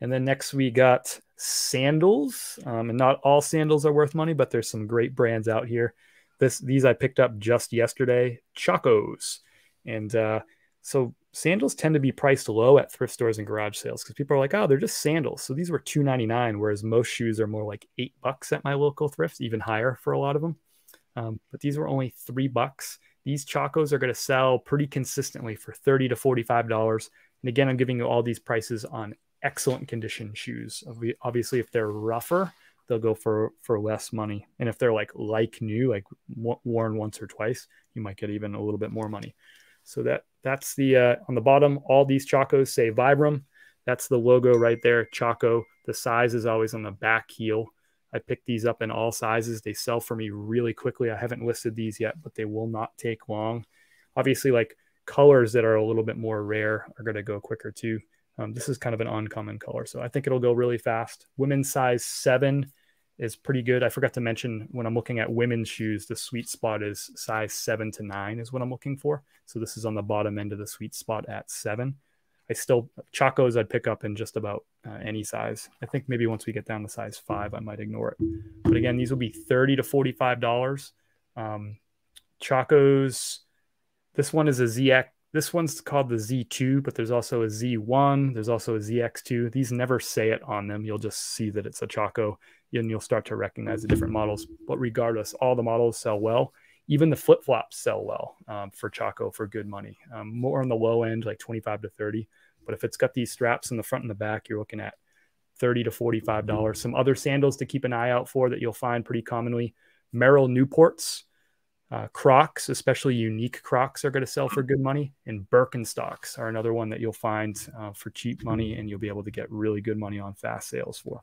And then next we got sandals. Um, and not all sandals are worth money, but there's some great brands out here. This these I picked up just yesterday, Chacos. And uh, so sandals tend to be priced low at thrift stores and garage sales because people are like, oh, they're just sandals. So these were two ninety nine, whereas most shoes are more like eight bucks at my local thrifts, even higher for a lot of them. Um, but these were only three bucks. These Chacos are going to sell pretty consistently for thirty to forty five dollars. And again, I'm giving you all these prices on excellent condition shoes. Obviously, if they're rougher, they'll go for for less money. And if they're like like new, like worn once or twice, you might get even a little bit more money. So that that's the uh, on the bottom. All these Chacos say Vibram. That's the logo right there, Chaco. The size is always on the back heel. I picked these up in all sizes. They sell for me really quickly. I haven't listed these yet, but they will not take long. Obviously, like colors that are a little bit more rare are going to go quicker too. Um, this is kind of an uncommon color, so I think it'll go really fast. Women's size seven is pretty good. I forgot to mention when I'm looking at women's shoes, the sweet spot is size seven to nine is what I'm looking for. So this is on the bottom end of the sweet spot at seven. I still Chacos I'd pick up in just about uh, any size. I think maybe once we get down to size five, I might ignore it. But again, these will be thirty to forty-five dollars. Um, Chacos. This one is a ZX. This one's called the Z2, but there's also a Z1. There's also a ZX2. These never say it on them. You'll just see that it's a Chaco and you'll start to recognize the different models. But regardless, all the models sell well. Even the flip flops sell well um, for Chaco for good money. Um, more on the low end, like 25 to 30. But if it's got these straps in the front and the back, you're looking at 30 to 45 dollars. Some other sandals to keep an eye out for that you'll find pretty commonly: Merrell Newports, uh, Crocs, especially unique Crocs, are going to sell for good money, and Birkenstocks are another one that you'll find uh, for cheap money, and you'll be able to get really good money on fast sales for.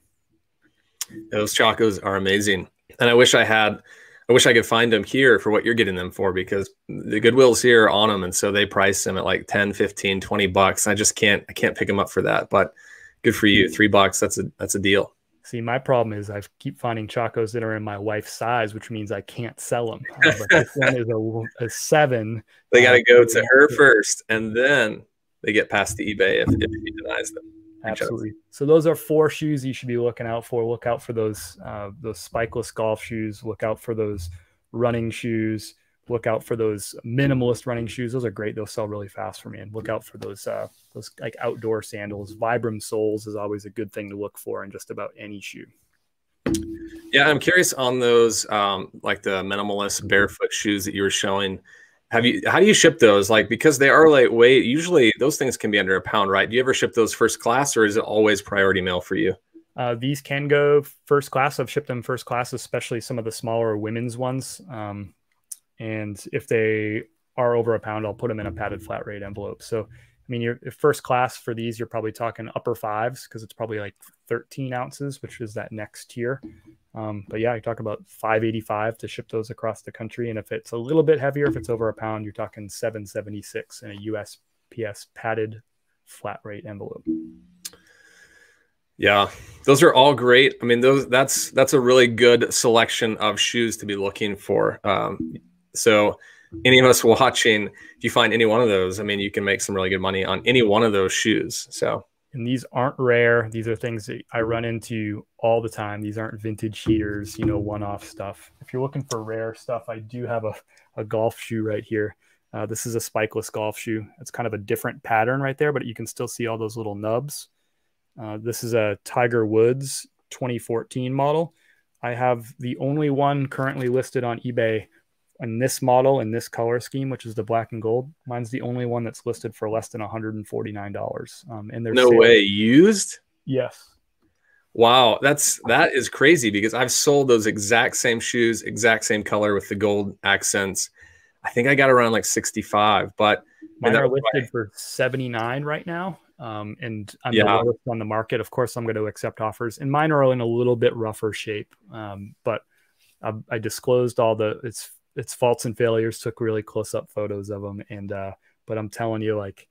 Those chacos are amazing. And I wish I had, I wish I could find them here for what you're getting them for because the Goodwill's here on them. And so they price them at like 10, 15, 20 bucks. I just can't, I can't pick them up for that. But good for you. Three bucks. That's a, that's a deal. See, my problem is I keep finding chacos that are in my wife's size, which means I can't sell them. Uh, but this one is a, a seven. They got to uh, go to her first, and then they get past the eBay if, if he denies them. Absolutely. So those are four shoes you should be looking out for. Look out for those uh, those spikeless golf shoes. Look out for those running shoes. Look out for those minimalist running shoes. Those are great. They'll sell really fast for me. And look out for those uh, those like outdoor sandals. Vibram soles is always a good thing to look for in just about any shoe. Yeah, I'm curious on those um, like the minimalist barefoot shoes that you were showing. Have you? How do you ship those? Like because they are lightweight. Usually those things can be under a pound, right? Do you ever ship those first class, or is it always priority mail for you? Uh, these can go first class. I've shipped them first class, especially some of the smaller women's ones. Um, and if they are over a pound, I'll put them in a padded flat rate envelope. So, I mean, your first class for these, you're probably talking upper fives because it's probably like 13 ounces, which is that next tier. Um, but yeah, you talk about 585 to ship those across the country. And if it's a little bit heavier, if it's over a pound, you're talking 776 in a USPS padded flat rate envelope. Yeah, those are all great. I mean, those that's that's a really good selection of shoes to be looking for. Um, so, any of us watching, if you find any one of those, I mean, you can make some really good money on any one of those shoes. So, and these aren't rare. These are things that I run into all the time. These aren't vintage cheaters, you know, one-off stuff. If you're looking for rare stuff, I do have a, a golf shoe right here. Uh, this is a spikeless golf shoe. It's kind of a different pattern right there, but you can still see all those little nubs. Uh, this is a Tiger Woods 2014 model. I have the only one currently listed on eBay in this model in this color scheme, which is the black and gold. Mine's the only one that's listed for less than $149. Um, and there's no way used. Yes. Wow, that's that is crazy because I've sold those exact same shoes, exact same color with the gold accents. I think I got around like 65, but mine are listed for 79 right now. Um, and I'm yeah. the lowest on the market. Of course, I'm going to accept offers, and mine are in a little bit rougher shape. Um, but I, I, disclosed all the its its faults and failures. Took really close up photos of them, and uh, but I'm telling you, like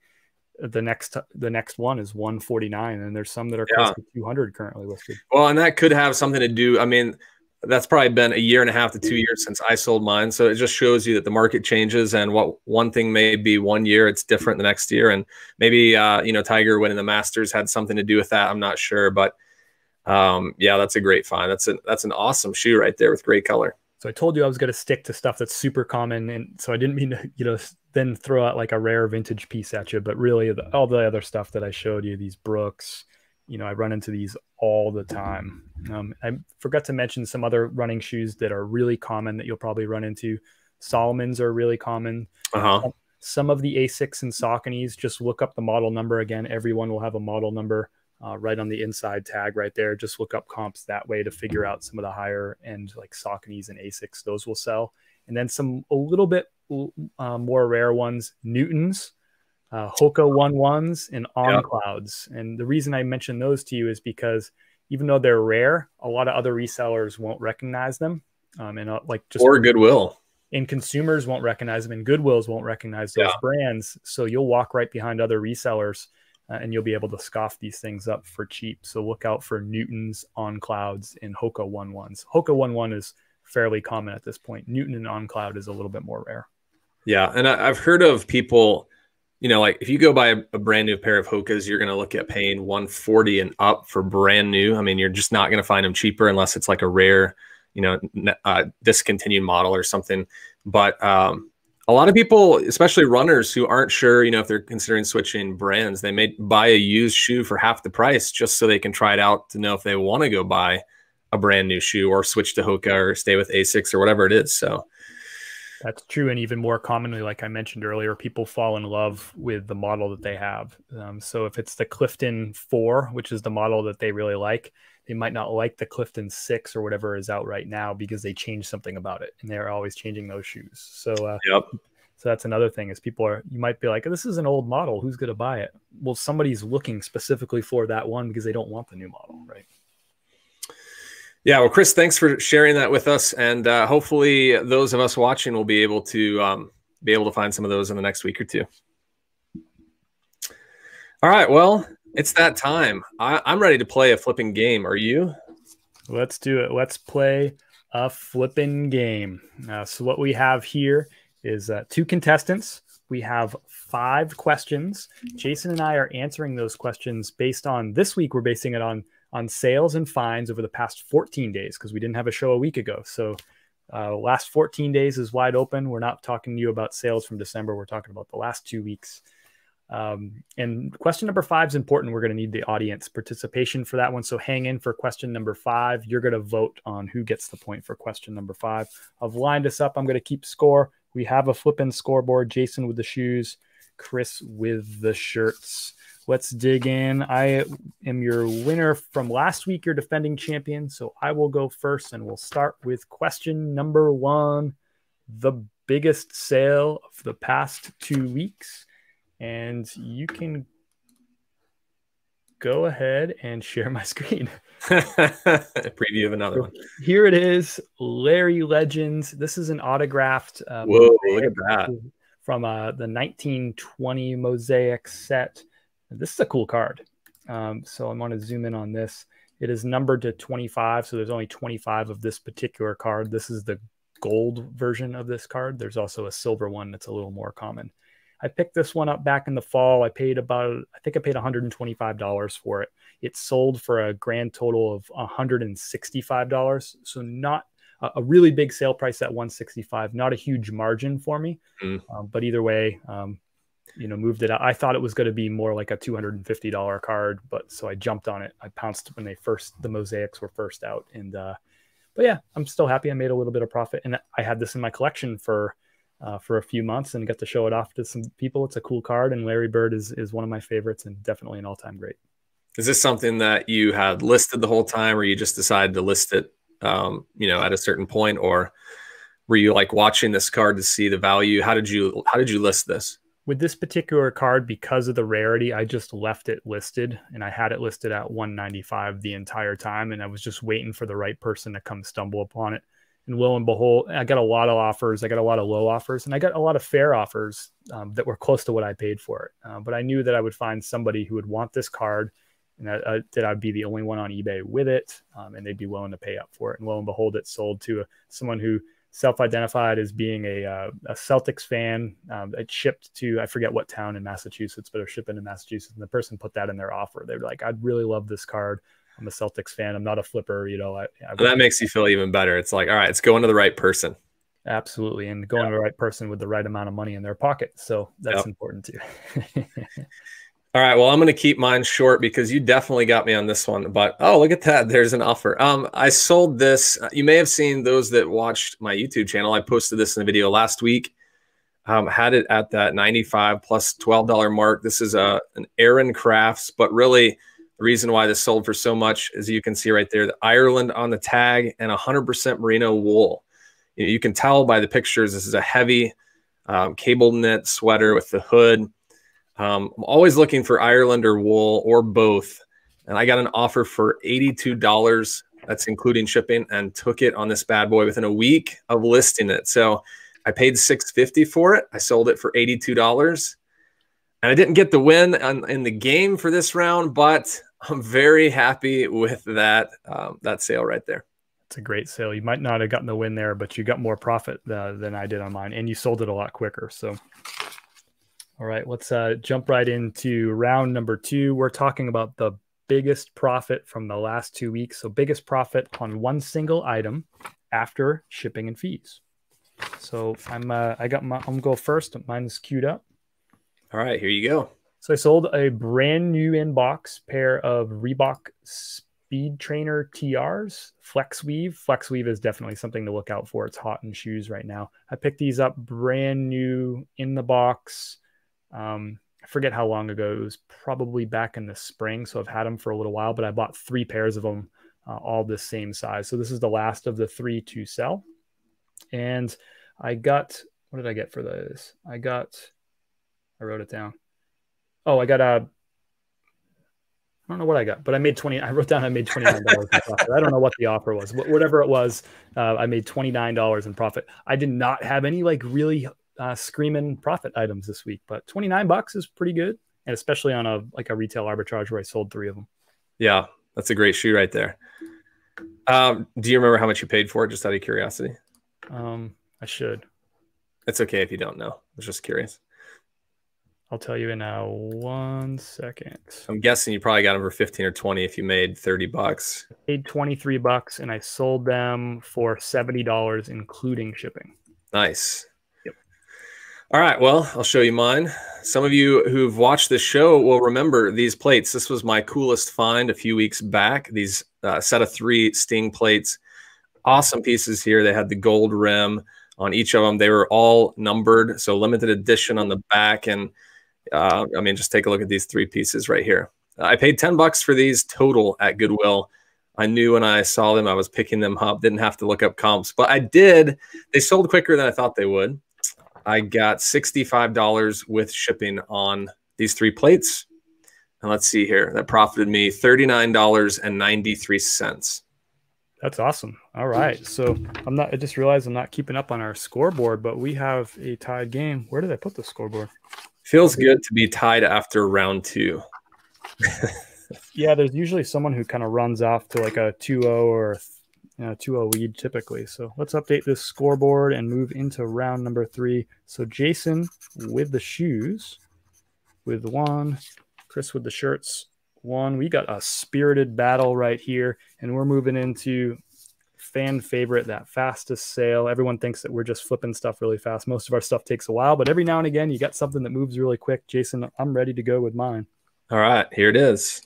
the next the next one is 149, and there's some that are yeah. close to 200 currently listed. Well, and that could have something to do. I mean, that's probably been a year and a half to two years since I sold mine. So it just shows you that the market changes and what one thing may be one year, it's different the next year. And maybe, uh, you know, Tiger winning the Masters had something to do with that. I'm not sure, but um, yeah, that's a great find. That's a that's an awesome shoe right there with great color. So I told you I was going to stick to stuff that's super common. And so I didn't mean to, you know, then throw out like a rare vintage piece at you, but really the, all the other stuff that I showed you, these Brooks, you know, I run into these all the time. Um, I forgot to mention some other running shoes that are really common that you'll probably run into. Salomon's are really common. Uh-huh. Some of the Asics and Sauconys, just look up the model number again. Everyone will have a model number uh, right on the inside tag right there. Just look up comps that way to figure out some of the higher end like Sauconys and Asics. Those will sell. And then some a little bit uh, more rare ones, Newtons uh, Hoka One Ones and On yep. Clouds. And the reason I mention those to you is because even though they're rare, a lot of other resellers won't recognize them. Um, and uh, like just or Goodwill. And consumers won't recognize them, and Goodwills won't recognize those yeah. brands. So you'll walk right behind other resellers, uh, and you'll be able to scoff these things up for cheap. So look out for Newtons, On Clouds, and Hoka One Ones. Hoka One One is fairly common at this point. Newton and On Cloud is a little bit more rare. Yeah, and I, I've heard of people you know, like if you go buy a, a brand new pair of Hokas, you're going to look at paying 140 and up for brand new. I mean, you're just not going to find them cheaper unless it's like a rare, you know, uh, discontinued model or something. But um, a lot of people, especially runners who aren't sure, you know, if they're considering switching brands, they may buy a used shoe for half the price just so they can try it out to know if they want to go buy a brand new shoe or switch to Hoka or stay with Asics or whatever it is. So, that's true. And even more commonly, like I mentioned earlier, people fall in love with the model that they have. Um, so if it's the Clifton 4, which is the model that they really like, they might not like the Clifton 6 or whatever is out right now because they changed something about it. And they're always changing those shoes. So, uh, yep. So that's another thing is people are, you might be like, this is an old model. Who's going to buy it? Well, somebody's looking specifically for that one because they don't want the new model, right? Yeah, well, Chris, thanks for sharing that with us, and uh, hopefully, those of us watching will be able to um, be able to find some of those in the next week or two. All right, well, it's that time. I, I'm ready to play a flipping game. Are you? Let's do it. Let's play a flipping game. Uh, so what we have here is uh, two contestants. We have five questions. Jason and I are answering those questions based on this week. We're basing it on on sales and fines over the past 14 days because we didn't have a show a week ago. So uh, last 14 days is wide open. We're not talking to you about sales from December. We're talking about the last two weeks. Um, and question number five is important. We're going to need the audience participation for that one. So hang in for question number five. You're going to vote on who gets the point for question number five. I've lined us up. I'm going to keep score. We have a flip-in scoreboard. Jason with the shoes, Chris with the shirts. Let's dig in. I am your winner from last week, your defending champion. So I will go first and we'll start with question number one the biggest sale of the past two weeks. And you can go ahead and share my screen. A preview of another one. Here it is Larry Legends. This is an autographed. Uh, Whoa, look at that. From uh, the 1920 mosaic set. This is a cool card. Um, so I'm going to zoom in on this. It is numbered to 25, so there's only 25 of this particular card. This is the gold version of this card. There's also a silver one that's a little more common. I picked this one up back in the fall. I paid about, I think I paid $125 for it. It sold for a grand total of $165. So not a, really big sale price at 165, not a huge margin for me. Mm. Um, but either way, um, you know, moved it out. I thought it was going to be more like a $250 card, but so I jumped on it. I pounced when they first, the mosaics were first out. And, uh, but yeah, I'm still happy. I made a little bit of profit and I had this in my collection for, uh, for a few months and get to show it off to some people. It's a cool card, and Larry Bird is is one of my favorites and definitely an all time great. Is this something that you had listed the whole time, or you just decided to list it, um, you know, at a certain point, or were you like watching this card to see the value? How did you how did you list this? With this particular card, because of the rarity, I just left it listed, and I had it listed at 195 the entire time, and I was just waiting for the right person to come stumble upon it and lo and behold, I got a lot of offers. I got a lot of low offers, and I got a lot of fair offers um, that were close to what I paid for it. Uh, but I knew that I would find somebody who would want this card, and that, uh, that I'd be the only one on eBay with it, um, and they'd be willing to pay up for it. And lo and behold, it sold to someone who self-identified as being a, uh, a Celtics fan. Um, it shipped to I forget what town in Massachusetts, but they're shipping to Massachusetts, and the person put that in their offer. They were like, "I'd really love this card." I'm a Celtics fan. I'm not a flipper. You know, I, I that makes you feel even better. It's like, all right, it's going to the right person. Absolutely, and going to the right person with the right amount of money in their pocket. So that's yep. important too. all right. Well, I'm going to keep mine short because you definitely got me on this one. But oh, look at that! There's an offer. Um, I sold this. You may have seen those that watched my YouTube channel. I posted this in a video last week. Um, had it at that 95 plus $12 mark. This is a an Aran Crafts, but really the reason why this sold for so much, as you can see right there, the Ireland on the tag and 100% merino wool. You, know, you, can tell by the pictures, this is a heavy um, cable knit sweater with the hood. Um, I'm always looking for Ireland or wool or both. And I got an offer for $82. That's including shipping and took it on this bad boy within a week of listing it. So I paid 650 for it. I sold it for $82. And I didn't get the win on, in the game for this round, but I'm very happy with that um, that sale right there. It's a great sale. You might not have gotten the win there, but you got more profit uh, than I did on mine, and you sold it a lot quicker. So, all right, let's uh, jump right into round number two. We're talking about the biggest profit from the last two weeks. So, biggest profit on one single item after shipping and fees. So, I'm uh, I got my I'm gonna go first. Mine's queued up. All right, here you go. So I sold a brand new inbox pair of Reebok Speed Trainer TRs, Flex Weave. Flex Weave is definitely something to look out for. It's hot in shoes right now. I picked these up brand new in the box. Um, I forget how long ago. It was probably back in the spring. So I've had them for a little while, but I bought three pairs of them, uh, all the same size. So this is the last of the three to sell. And I got, what did I get for this? I got, I wrote it down. Oh, I got a. I don't know what I got, but I made 20. I wrote down I made $29 in profit. I don't know what the offer was. Whatever it was, uh, I made $29 in profit. I did not have any like really uh, screaming profit items this week, but 29 bucks is pretty good. And especially on a like a retail arbitrage where I sold three of them. Yeah, that's a great shoe right there. Um, do you remember how much you paid for it? Just out of curiosity. Um, I should. It's okay if you don't know. I was just curious. I'll tell you in now one second. I'm guessing you probably got them for 15 or 20 if you made 30 bucks. I paid 23 bucks and I sold them for $70 including shipping. Nice. All right, well, I'll show you mine. Some of you who've watched this show will remember these plates. This was my coolest find a few weeks back. These uh, set of three Sting plates. Awesome pieces here. They had the gold rim on each of them. They were all numbered, so limited edition on the back and uh, I mean, just take a look at these three pieces right here. I paid 10 bucks for these total at Goodwill. I knew when I saw them, I was picking them up, didn't have to look up comps, but I did. They sold quicker than I thought they would. I got $65 with shipping on these three plates. And let's see here. That profited me $39.93. That's awesome. All right. So I'm not, I just realized I'm not keeping up on our scoreboard, but we have a tied game. Where did I put the scoreboard? Feels good to be tied after round two. Yeah, there's usually someone who kind of runs off to like a 2-0 or you know, 2-0 lead typically. So let's update this scoreboard and move into round number three. So Jason with the shoes, with one, Chris with the shirts, one. We got a spirited battle right here, and we're moving into fan favorite, that fastest sale. Everyone thinks that we're just flipping stuff really fast. Most of our stuff takes a while, but every now and again, you got something that moves really quick. Jason, I'm ready to go with mine. All right, here it is.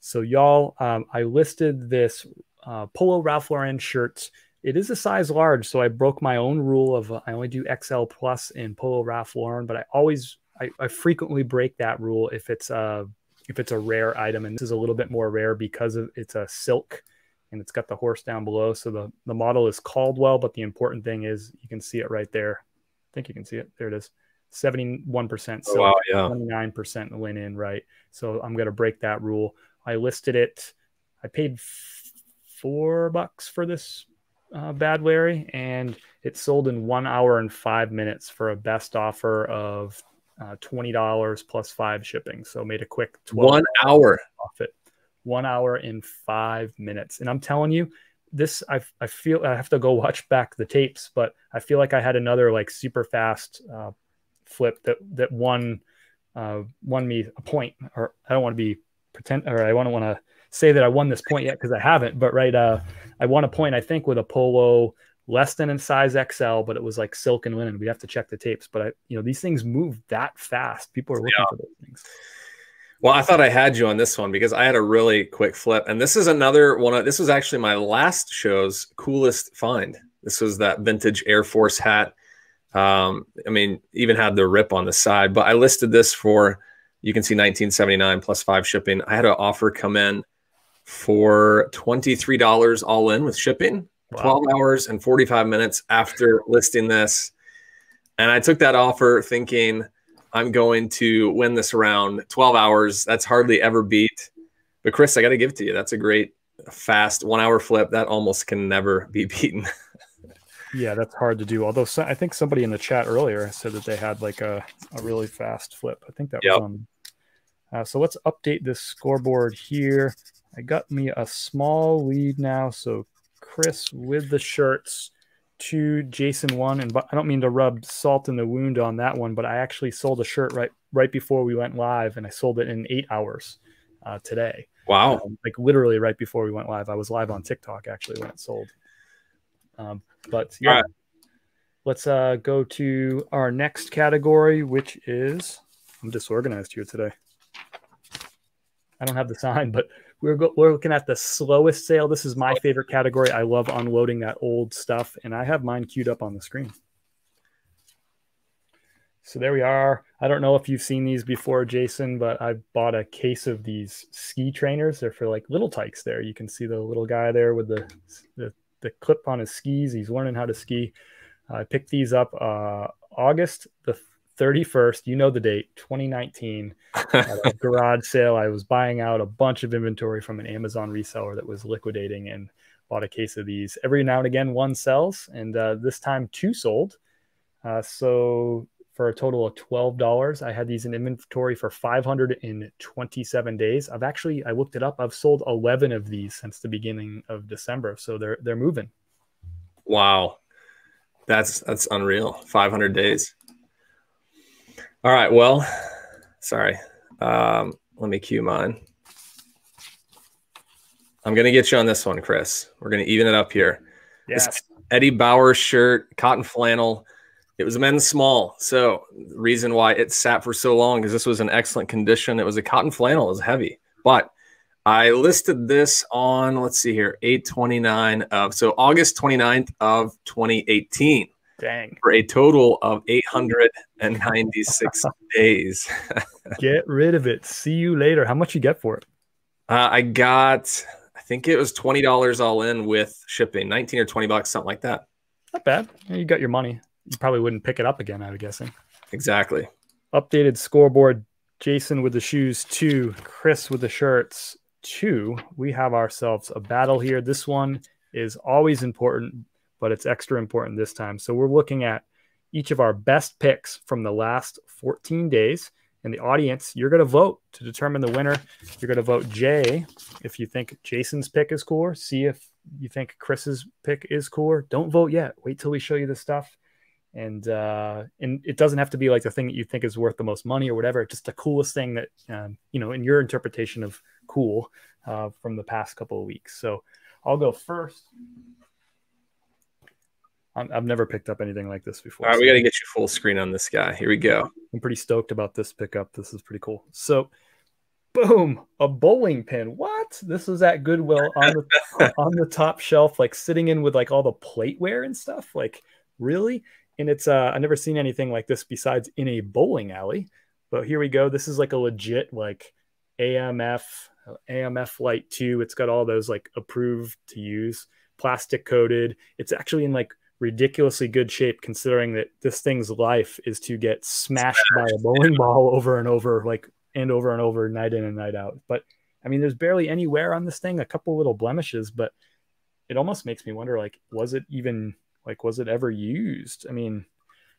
So, y'all, um, I listed this uh, Polo Ralph Lauren shirts. It is a size large, so I broke my own rule of uh, I only do XL plus in Polo Ralph Lauren, but I always, I, I frequently break that rule if it's a if it's a rare item, and this is a little bit more rare because of it's a silk and it's got the horse down below. So the, the model is Caldwell, but the important thing is you can see it right there. I think you can see it. There it is. 71% so oh, wow, yeah. 29% linen, right? So I'm going to break that rule. I listed it. I paid four bucks for this uh, Bad Larry, and it sold in one hour and five minutes for a best offer of uh, $20 plus five shipping. So made a quick 12 one hour off it one hour in five minutes. And I'm telling you, this I, I feel I have to go watch back the tapes, but I feel like I had another like super fast uh, flip that that won uh, won me a point. Or I don't want to be pretend or I don't want to say that I won this point yet because I haven't. But right, uh, I won a point I think with a polo less than in size XL, but it was like silk and linen. We have to check the tapes, but I you know these things move that fast. People are looking yeah. for those things. Well, I thought I had you on this one because I had a really quick flip, and this is another one. Of, this was actually my last show's coolest find. This was that vintage Air Force hat. Um, I mean, even had the rip on the side, but I listed this for you can see 1979 plus five shipping. I had an offer come in for $23 all in with shipping, wow. 12 hours and 45 minutes after listing this. And I took that offer thinking I'm going to win this around 12 hours. That's hardly ever beat. But Chris, I got to give to you. That's a great fast one hour flip. That almost can never be beaten. yeah, that's hard to do. Although I think somebody in the chat earlier said that they had like a, a really fast flip. I think that yep. was on. Uh, so let's update this scoreboard here. I got me a small lead now. So Chris with the shirts to Jason one, and I don't mean to rub salt in the wound on that one, but I actually sold a shirt right right before we went live, and I sold it in eight hours uh, today. Wow! Um, like literally right before we went live, I was live on TikTok actually when it sold. Um, but yeah, right. let's uh, go to our next category, which is I'm disorganized here today. I don't have the sign, but we're, go- we're looking at the slowest sale. This is my favorite category. I love unloading that old stuff, and I have mine queued up on the screen. So there we are. I don't know if you've seen these before, Jason, but I bought a case of these ski trainers. They're for like little tykes there. You can see the little guy there with the, the, the clip on his skis. He's learning how to ski. I picked these up uh, August the 31st, you know the date, 2019, at a garage sale. I was buying out a bunch of inventory from an Amazon reseller that was liquidating and bought a case of these. Every now and again, one sells, and uh, this time two sold. Uh, so for a total of $12, I had these in inventory for 527 days. I've actually, I looked it up. I've sold 11 of these since the beginning of December. So they're, they're moving. Wow. That's, that's unreal. 500 days. All right. Well, sorry. Um, let me cue mine. I'm going to get you on this one, Chris. We're going to even it up here. Yes. This Eddie Bauer shirt, cotton flannel. It was a men's small. So the reason why it sat for so long is this was in excellent condition. It was a cotton flannel. It was heavy. But I listed this on, let's see here, 829 of, so August 29th of 2018. Dang. For a total of 896 days. get rid of it. See you later. How much you get for it? Uh, I got, I think it was $20 all in with shipping, 19 or 20 bucks, something like that. Not bad. You got your money. You probably wouldn't pick it up again, I am guessing. Exactly. Updated scoreboard. Jason with the shoes, two. Chris with the shirts, two. We have ourselves a battle here. This one is always important but it's extra important this time. So we're looking at each of our best picks from the last 14 days, And the audience, you're going to vote to determine the winner. You're going to vote Jay if you think Jason's pick is cooler. See if you think Chris's pick is cooler. Don't vote yet. Wait till we show you the stuff. And uh, and it doesn't have to be like the thing that you think is worth the most money or whatever. Just the coolest thing that um, you know in your interpretation of cool uh, from the past couple of weeks. So I'll go first. I have never picked up anything like this before. All right, so. we got to get you full screen on this guy. Here we go. I'm pretty stoked about this pickup. This is pretty cool. So boom, a bowling pin. What? This was at Goodwill on the on the top shelf, like sitting in with like all the plateware and stuff. Like, really? And it's uh I've never seen anything like this besides in a bowling alley. But here we go. This is like a legit like AMF AMF Light 2. It's got all those like approved to use, plastic coated. It's actually in like ridiculously good shape considering that this thing's life is to get smashed by a bowling ball over and over like and over and over, night in and night out. But I mean, there's barely any wear on this thing, a couple little blemishes, but it almost makes me wonder like, was it even like, was it ever used? I mean,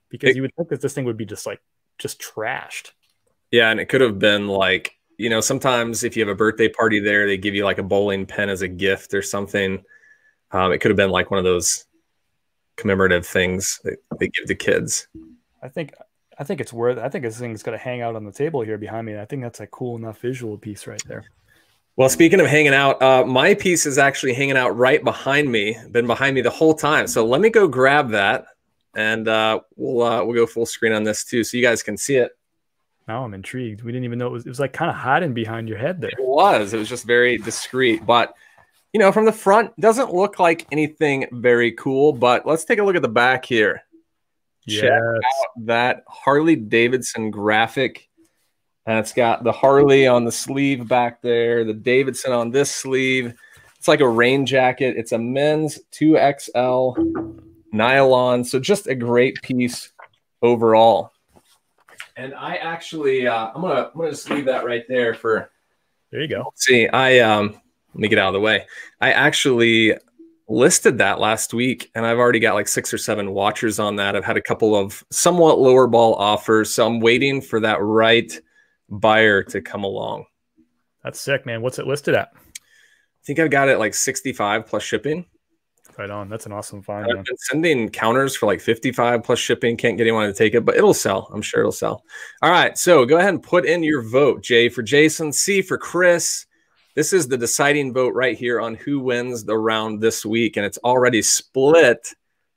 because it, you would think that this thing would be just like, just trashed. Yeah. And it could have been like, you know, sometimes if you have a birthday party there, they give you like a bowling pin as a gift or something. Um, it could have been like one of those commemorative things that they give to kids. I think I think it's worth. I think this thing's going to hang out on the table here behind me. I think that's a cool enough visual piece right there. Well, speaking of hanging out, uh, my piece is actually hanging out right behind me. Been behind me the whole time. So let me go grab that, and uh, we'll uh, we'll go full screen on this too, so you guys can see it. Now I'm intrigued. We didn't even know it was. It was like kind of hiding behind your head there. It was. It was just very discreet, but you know, from the front, doesn't look like anything very cool. But let's take a look at the back here. Yes. Check out that Harley Davidson graphic. And it's got the Harley on the sleeve back there, the Davidson on this sleeve. It's like a rain jacket. It's a men's 2XL nylon. So just a great piece overall. And I actually, uh, I'm gonna, I'm gonna just leave that right there for. There you go. See, I um, let me get out of the way. I actually listed that last week and I've already got like six or seven watchers on that. I've had a couple of somewhat lower ball offers. So I'm waiting for that right buyer to come along. That's sick, man. What's it listed at? I think I've got it like 65 plus shipping. Right on. That's an awesome find. I've been sending counters for like 55 plus shipping. Can't get anyone to take it, but it'll sell. I'm sure it'll sell. All right. So go ahead and put in your vote. J for Jason, C for Chris, this is the deciding vote right here on who wins the round this week, and it's already split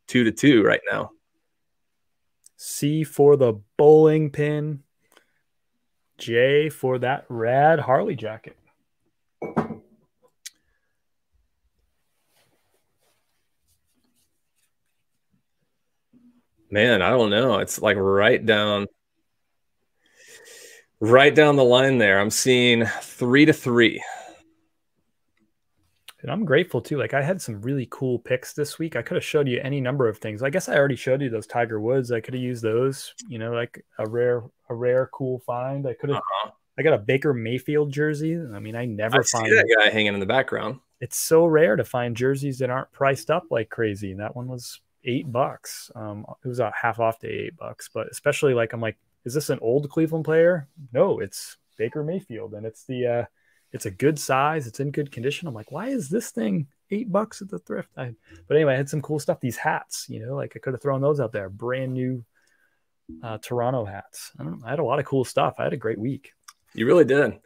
two to two right now. C for the bowling pin. J for that rad Harley jacket. Man, I don't know. It's like right down right down the line there. I'm seeing three to three. And I'm grateful too. Like I had some really cool picks this week. I could have showed you any number of things. I guess I already showed you those Tiger Woods. I could have used those. You know, like a rare, a rare, cool find. I could have. Uh-huh. I got a Baker Mayfield jersey. I mean, I never I find that guy hanging in the background. It's so rare to find jerseys that aren't priced up like crazy. And that one was eight bucks. Um, it was a half off to eight bucks, but especially like I'm like, is this an old Cleveland player? No, it's Baker Mayfield, and it's the uh, it's a good size. It's in good condition. I'm like, why is this thing eight bucks at the thrift? I, but anyway, I had some cool stuff. These hats, you know, like I could have thrown those out there. Brand new uh, Toronto hats. I, I had a lot of cool stuff. I had a great week. You really did.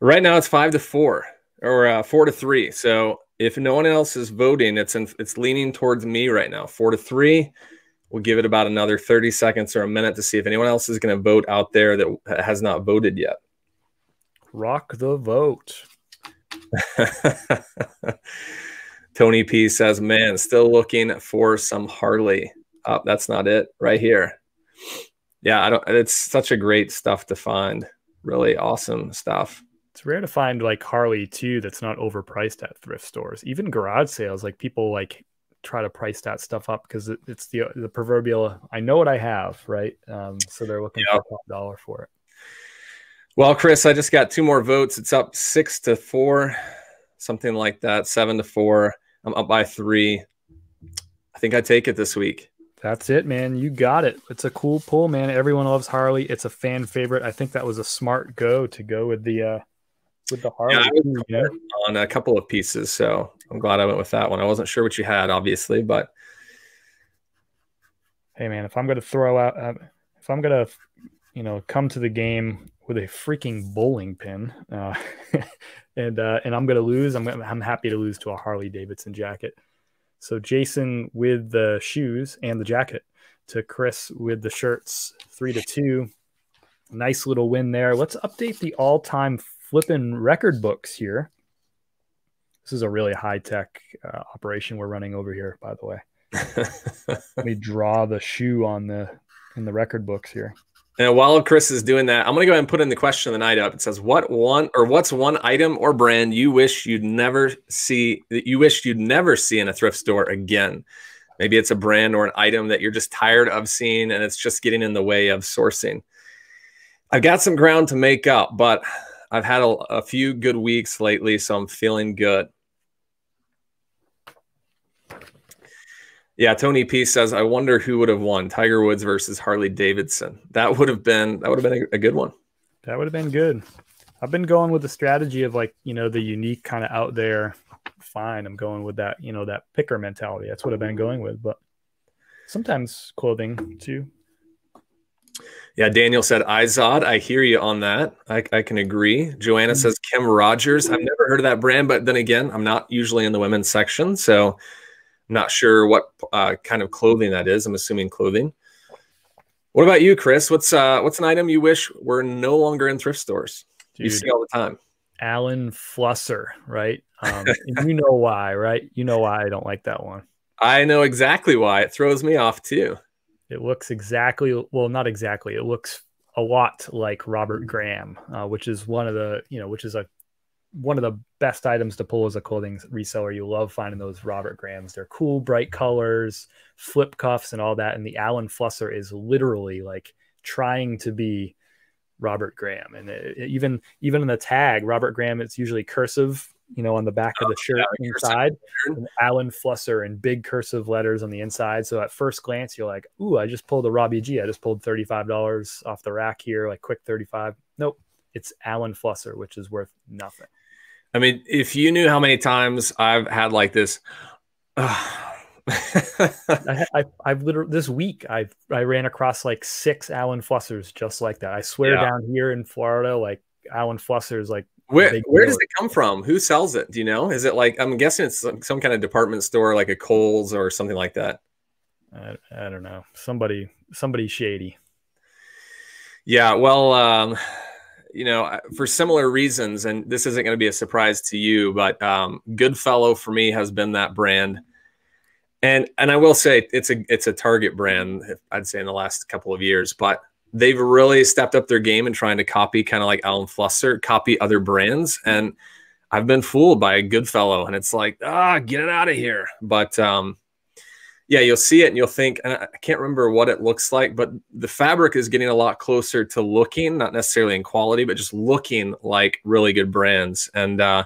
Right now it's five to four or uh, four to three. So if no one else is voting, it's in, it's leaning towards me right now. Four to three. We'll give it about another 30 seconds or a minute to see if anyone else is going to vote out there that has not voted yet. Rock the vote. Tony P says, "Man, still looking for some Harley." Oh, that's not it right here. Yeah, I don't. It's such a great stuff to find. Really awesome stuff. It's rare to find like Harley too that's not overpriced at thrift stores. Even garage sales, like people like try to price that stuff up because it, it's the the proverbial. I know what I have, right? Um, so they're looking for a top dollar for it. Well, Chris, I just got two more votes. It's up six to four, something like that, seven to four. I'm up by three. I think I take it this week. That's it, man. You got it. It's a cool pull, man. Everyone loves Harley. It's a fan favorite. I think that was a smart go to go with the uh with the Harley yeah, on a couple of pieces. So I'm glad I went with that one. I wasn't sure what you had, obviously, but hey, man, if I'm going to throw out, uh, if I'm going to, you know, come to the game with a freaking bowling pin, uh, and uh, and I'm going to lose, I'm I'm happy to lose to a Harley Davidson jacket. So Jason with the shoes and the jacket to Chris with the shirts, three to two. Nice little win there. Let's update the all-time flipping record books here. This is a really high tech uh, operation we're running over here, by the way. Let me draw the shoe on the in the record books here. And while Chris is doing that, I'm going to go ahead and put in the question of the night up. It says, "What one or what's one item or brand you wish you'd never see that you wish you'd never see in a thrift store again? Maybe it's a brand or an item that you're just tired of seeing, and it's just getting in the way of sourcing." I've got some ground to make up, but I've had a, a few good weeks lately, so I'm feeling good. Yeah, Tony P says, I wonder who would have won Tiger Woods versus Harley Davidson. That would have been that would have been a, a good one. That would have been good. I've been going with the strategy of like, you know, the unique kind of out there. Fine. I'm going with that, you know, that picker mentality. That's what I've been going with. But sometimes clothing too. Yeah, Daniel said Izod. I hear you on that. I, I can agree. Joanna mm-hmm. says Kim Rogers. I've never heard of that brand, but then again, I'm not usually in the women's section, so I'm not sure what uh, kind of clothing that is. I'm assuming clothing. What about you, Chris? What's uh, what's an item you wish were no longer in thrift stores? Dude, you see all the time. Alan Flusser, right? Um, you know why, right? You know why I don't like that one. I know exactly why. It throws me off too. It looks exactly well, not exactly. It looks a lot like Robert Graham, uh, which is one of the you know, which is a one of the best items to pull as a clothing reseller. You love finding those Robert Grahams. They're cool, bright colors, flip cuffs, and all that. And the Alan Flusser is literally like trying to be Robert Graham. And it, even even in the tag, Robert Graham, it's usually cursive you know, on the back of the oh, shirt yeah, inside, and Alan Flusser in big cursive letters on the inside. So at first glance, you're like, "Ooh, I just pulled a Robbie G. I just pulled thirty five dollars off the rack here, like quick thirty five. Nope, it's Alan Flusser, which is worth nothing. I mean, if you knew how many times I've had like this. I, have literally this week I I ran across like six Alan Flussers just like that. I swear yeah. down here in Florida, like Alan Flusser is like where where does it come from? Who sells it? Do you know? Is it like I'm guessing it's some, some kind of department store, like a Kohl's or something like that? I, I don't know. Somebody somebody shady. Yeah, well, um, you know, for similar reasons, and this isn't going to be a surprise to you, but um, Goodfellow for me has been that brand, and and I will say it's a it's a Target brand. I'd say in the last couple of years, but they've really stepped up their game and trying to copy kind of like Alan Flusser, copy other brands. And I've been fooled by a Goodfellow, and it's like, ah, get it out of here. But um, yeah, you'll see it and you'll think, and I can't remember what it looks like, but the fabric is getting a lot closer to looking, not necessarily in quality, but just looking like really good brands. And uh,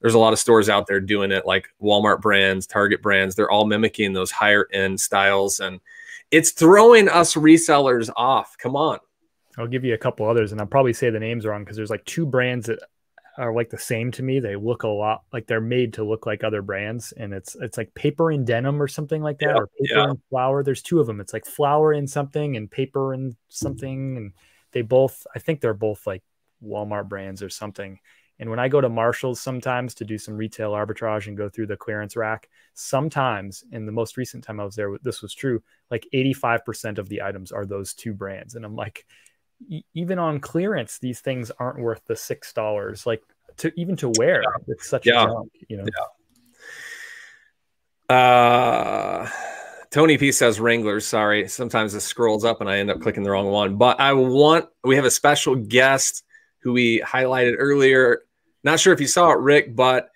there's a lot of stores out there doing it, like Walmart brands, Target brands. They're all mimicking those higher end styles and it's throwing us resellers off. Come on. I'll give you a couple others, and I'll probably say the names wrong because there's like two brands that are like the same to me. They look a lot like they're made to look like other brands, and it's it's like paper and denim or something like that, yeah, or paper yeah. and flower. There's two of them. It's like flower and something and paper and something, and they both. I think they're both like Walmart brands or something. And when I go to Marshalls sometimes to do some retail arbitrage and go through the clearance rack, sometimes in the most recent time I was there, this was true, like 85% of the items are those two brands. And I'm like, even on clearance, these things aren't worth the $6 like to even to wear. Yeah. It's such yeah. a junk, you know? Yeah. Uh, Tony P says Wranglers. Sorry. Sometimes it scrolls up and I end up clicking the wrong one. But I want, we have a special guest who we highlighted earlier not sure if you saw it, Rick, but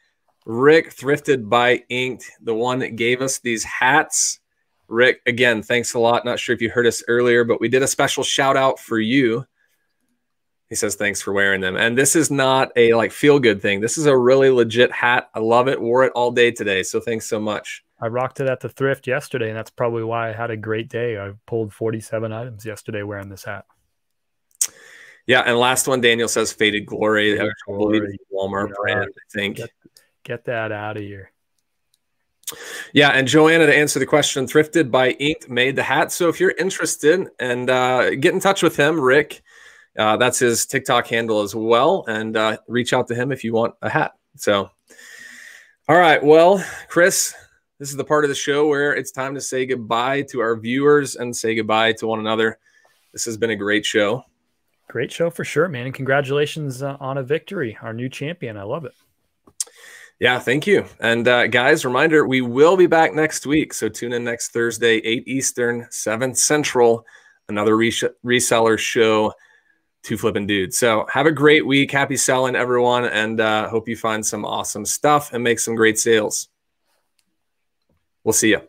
Rick Thrifted by Inked, the one that gave us these hats. Rick, again, thanks a lot. Not sure if you heard us earlier, but we did a special shout out for you. He says, thanks for wearing them. And this is not a like feel good thing. This is a really legit hat. I love it. Wore it all day today. So thanks so much. I rocked it at the thrift yesterday, and that's probably why I had a great day. I pulled 47 items yesterday wearing this hat. Yeah, and last one, Daniel says "Faded Glory." Faded Glory. Walmart yeah, brand, I think. Get, get that out of here. Yeah, and Joanna to answer the question, thrifted by Inked made the hat. So if you're interested, and uh, get in touch with him, Rick. Uh, that's his TikTok handle as well, and uh, reach out to him if you want a hat. So, all right, well, Chris, this is the part of the show where it's time to say goodbye to our viewers and say goodbye to one another. This has been a great show. Great show for sure, man. And congratulations uh, on a victory, our new champion. I love it. Yeah, thank you. And uh, guys, reminder we will be back next week. So tune in next Thursday, 8 Eastern, 7 Central, another res- reseller show, Two Flipping Dudes. So have a great week. Happy selling, everyone. And uh, hope you find some awesome stuff and make some great sales. We'll see you.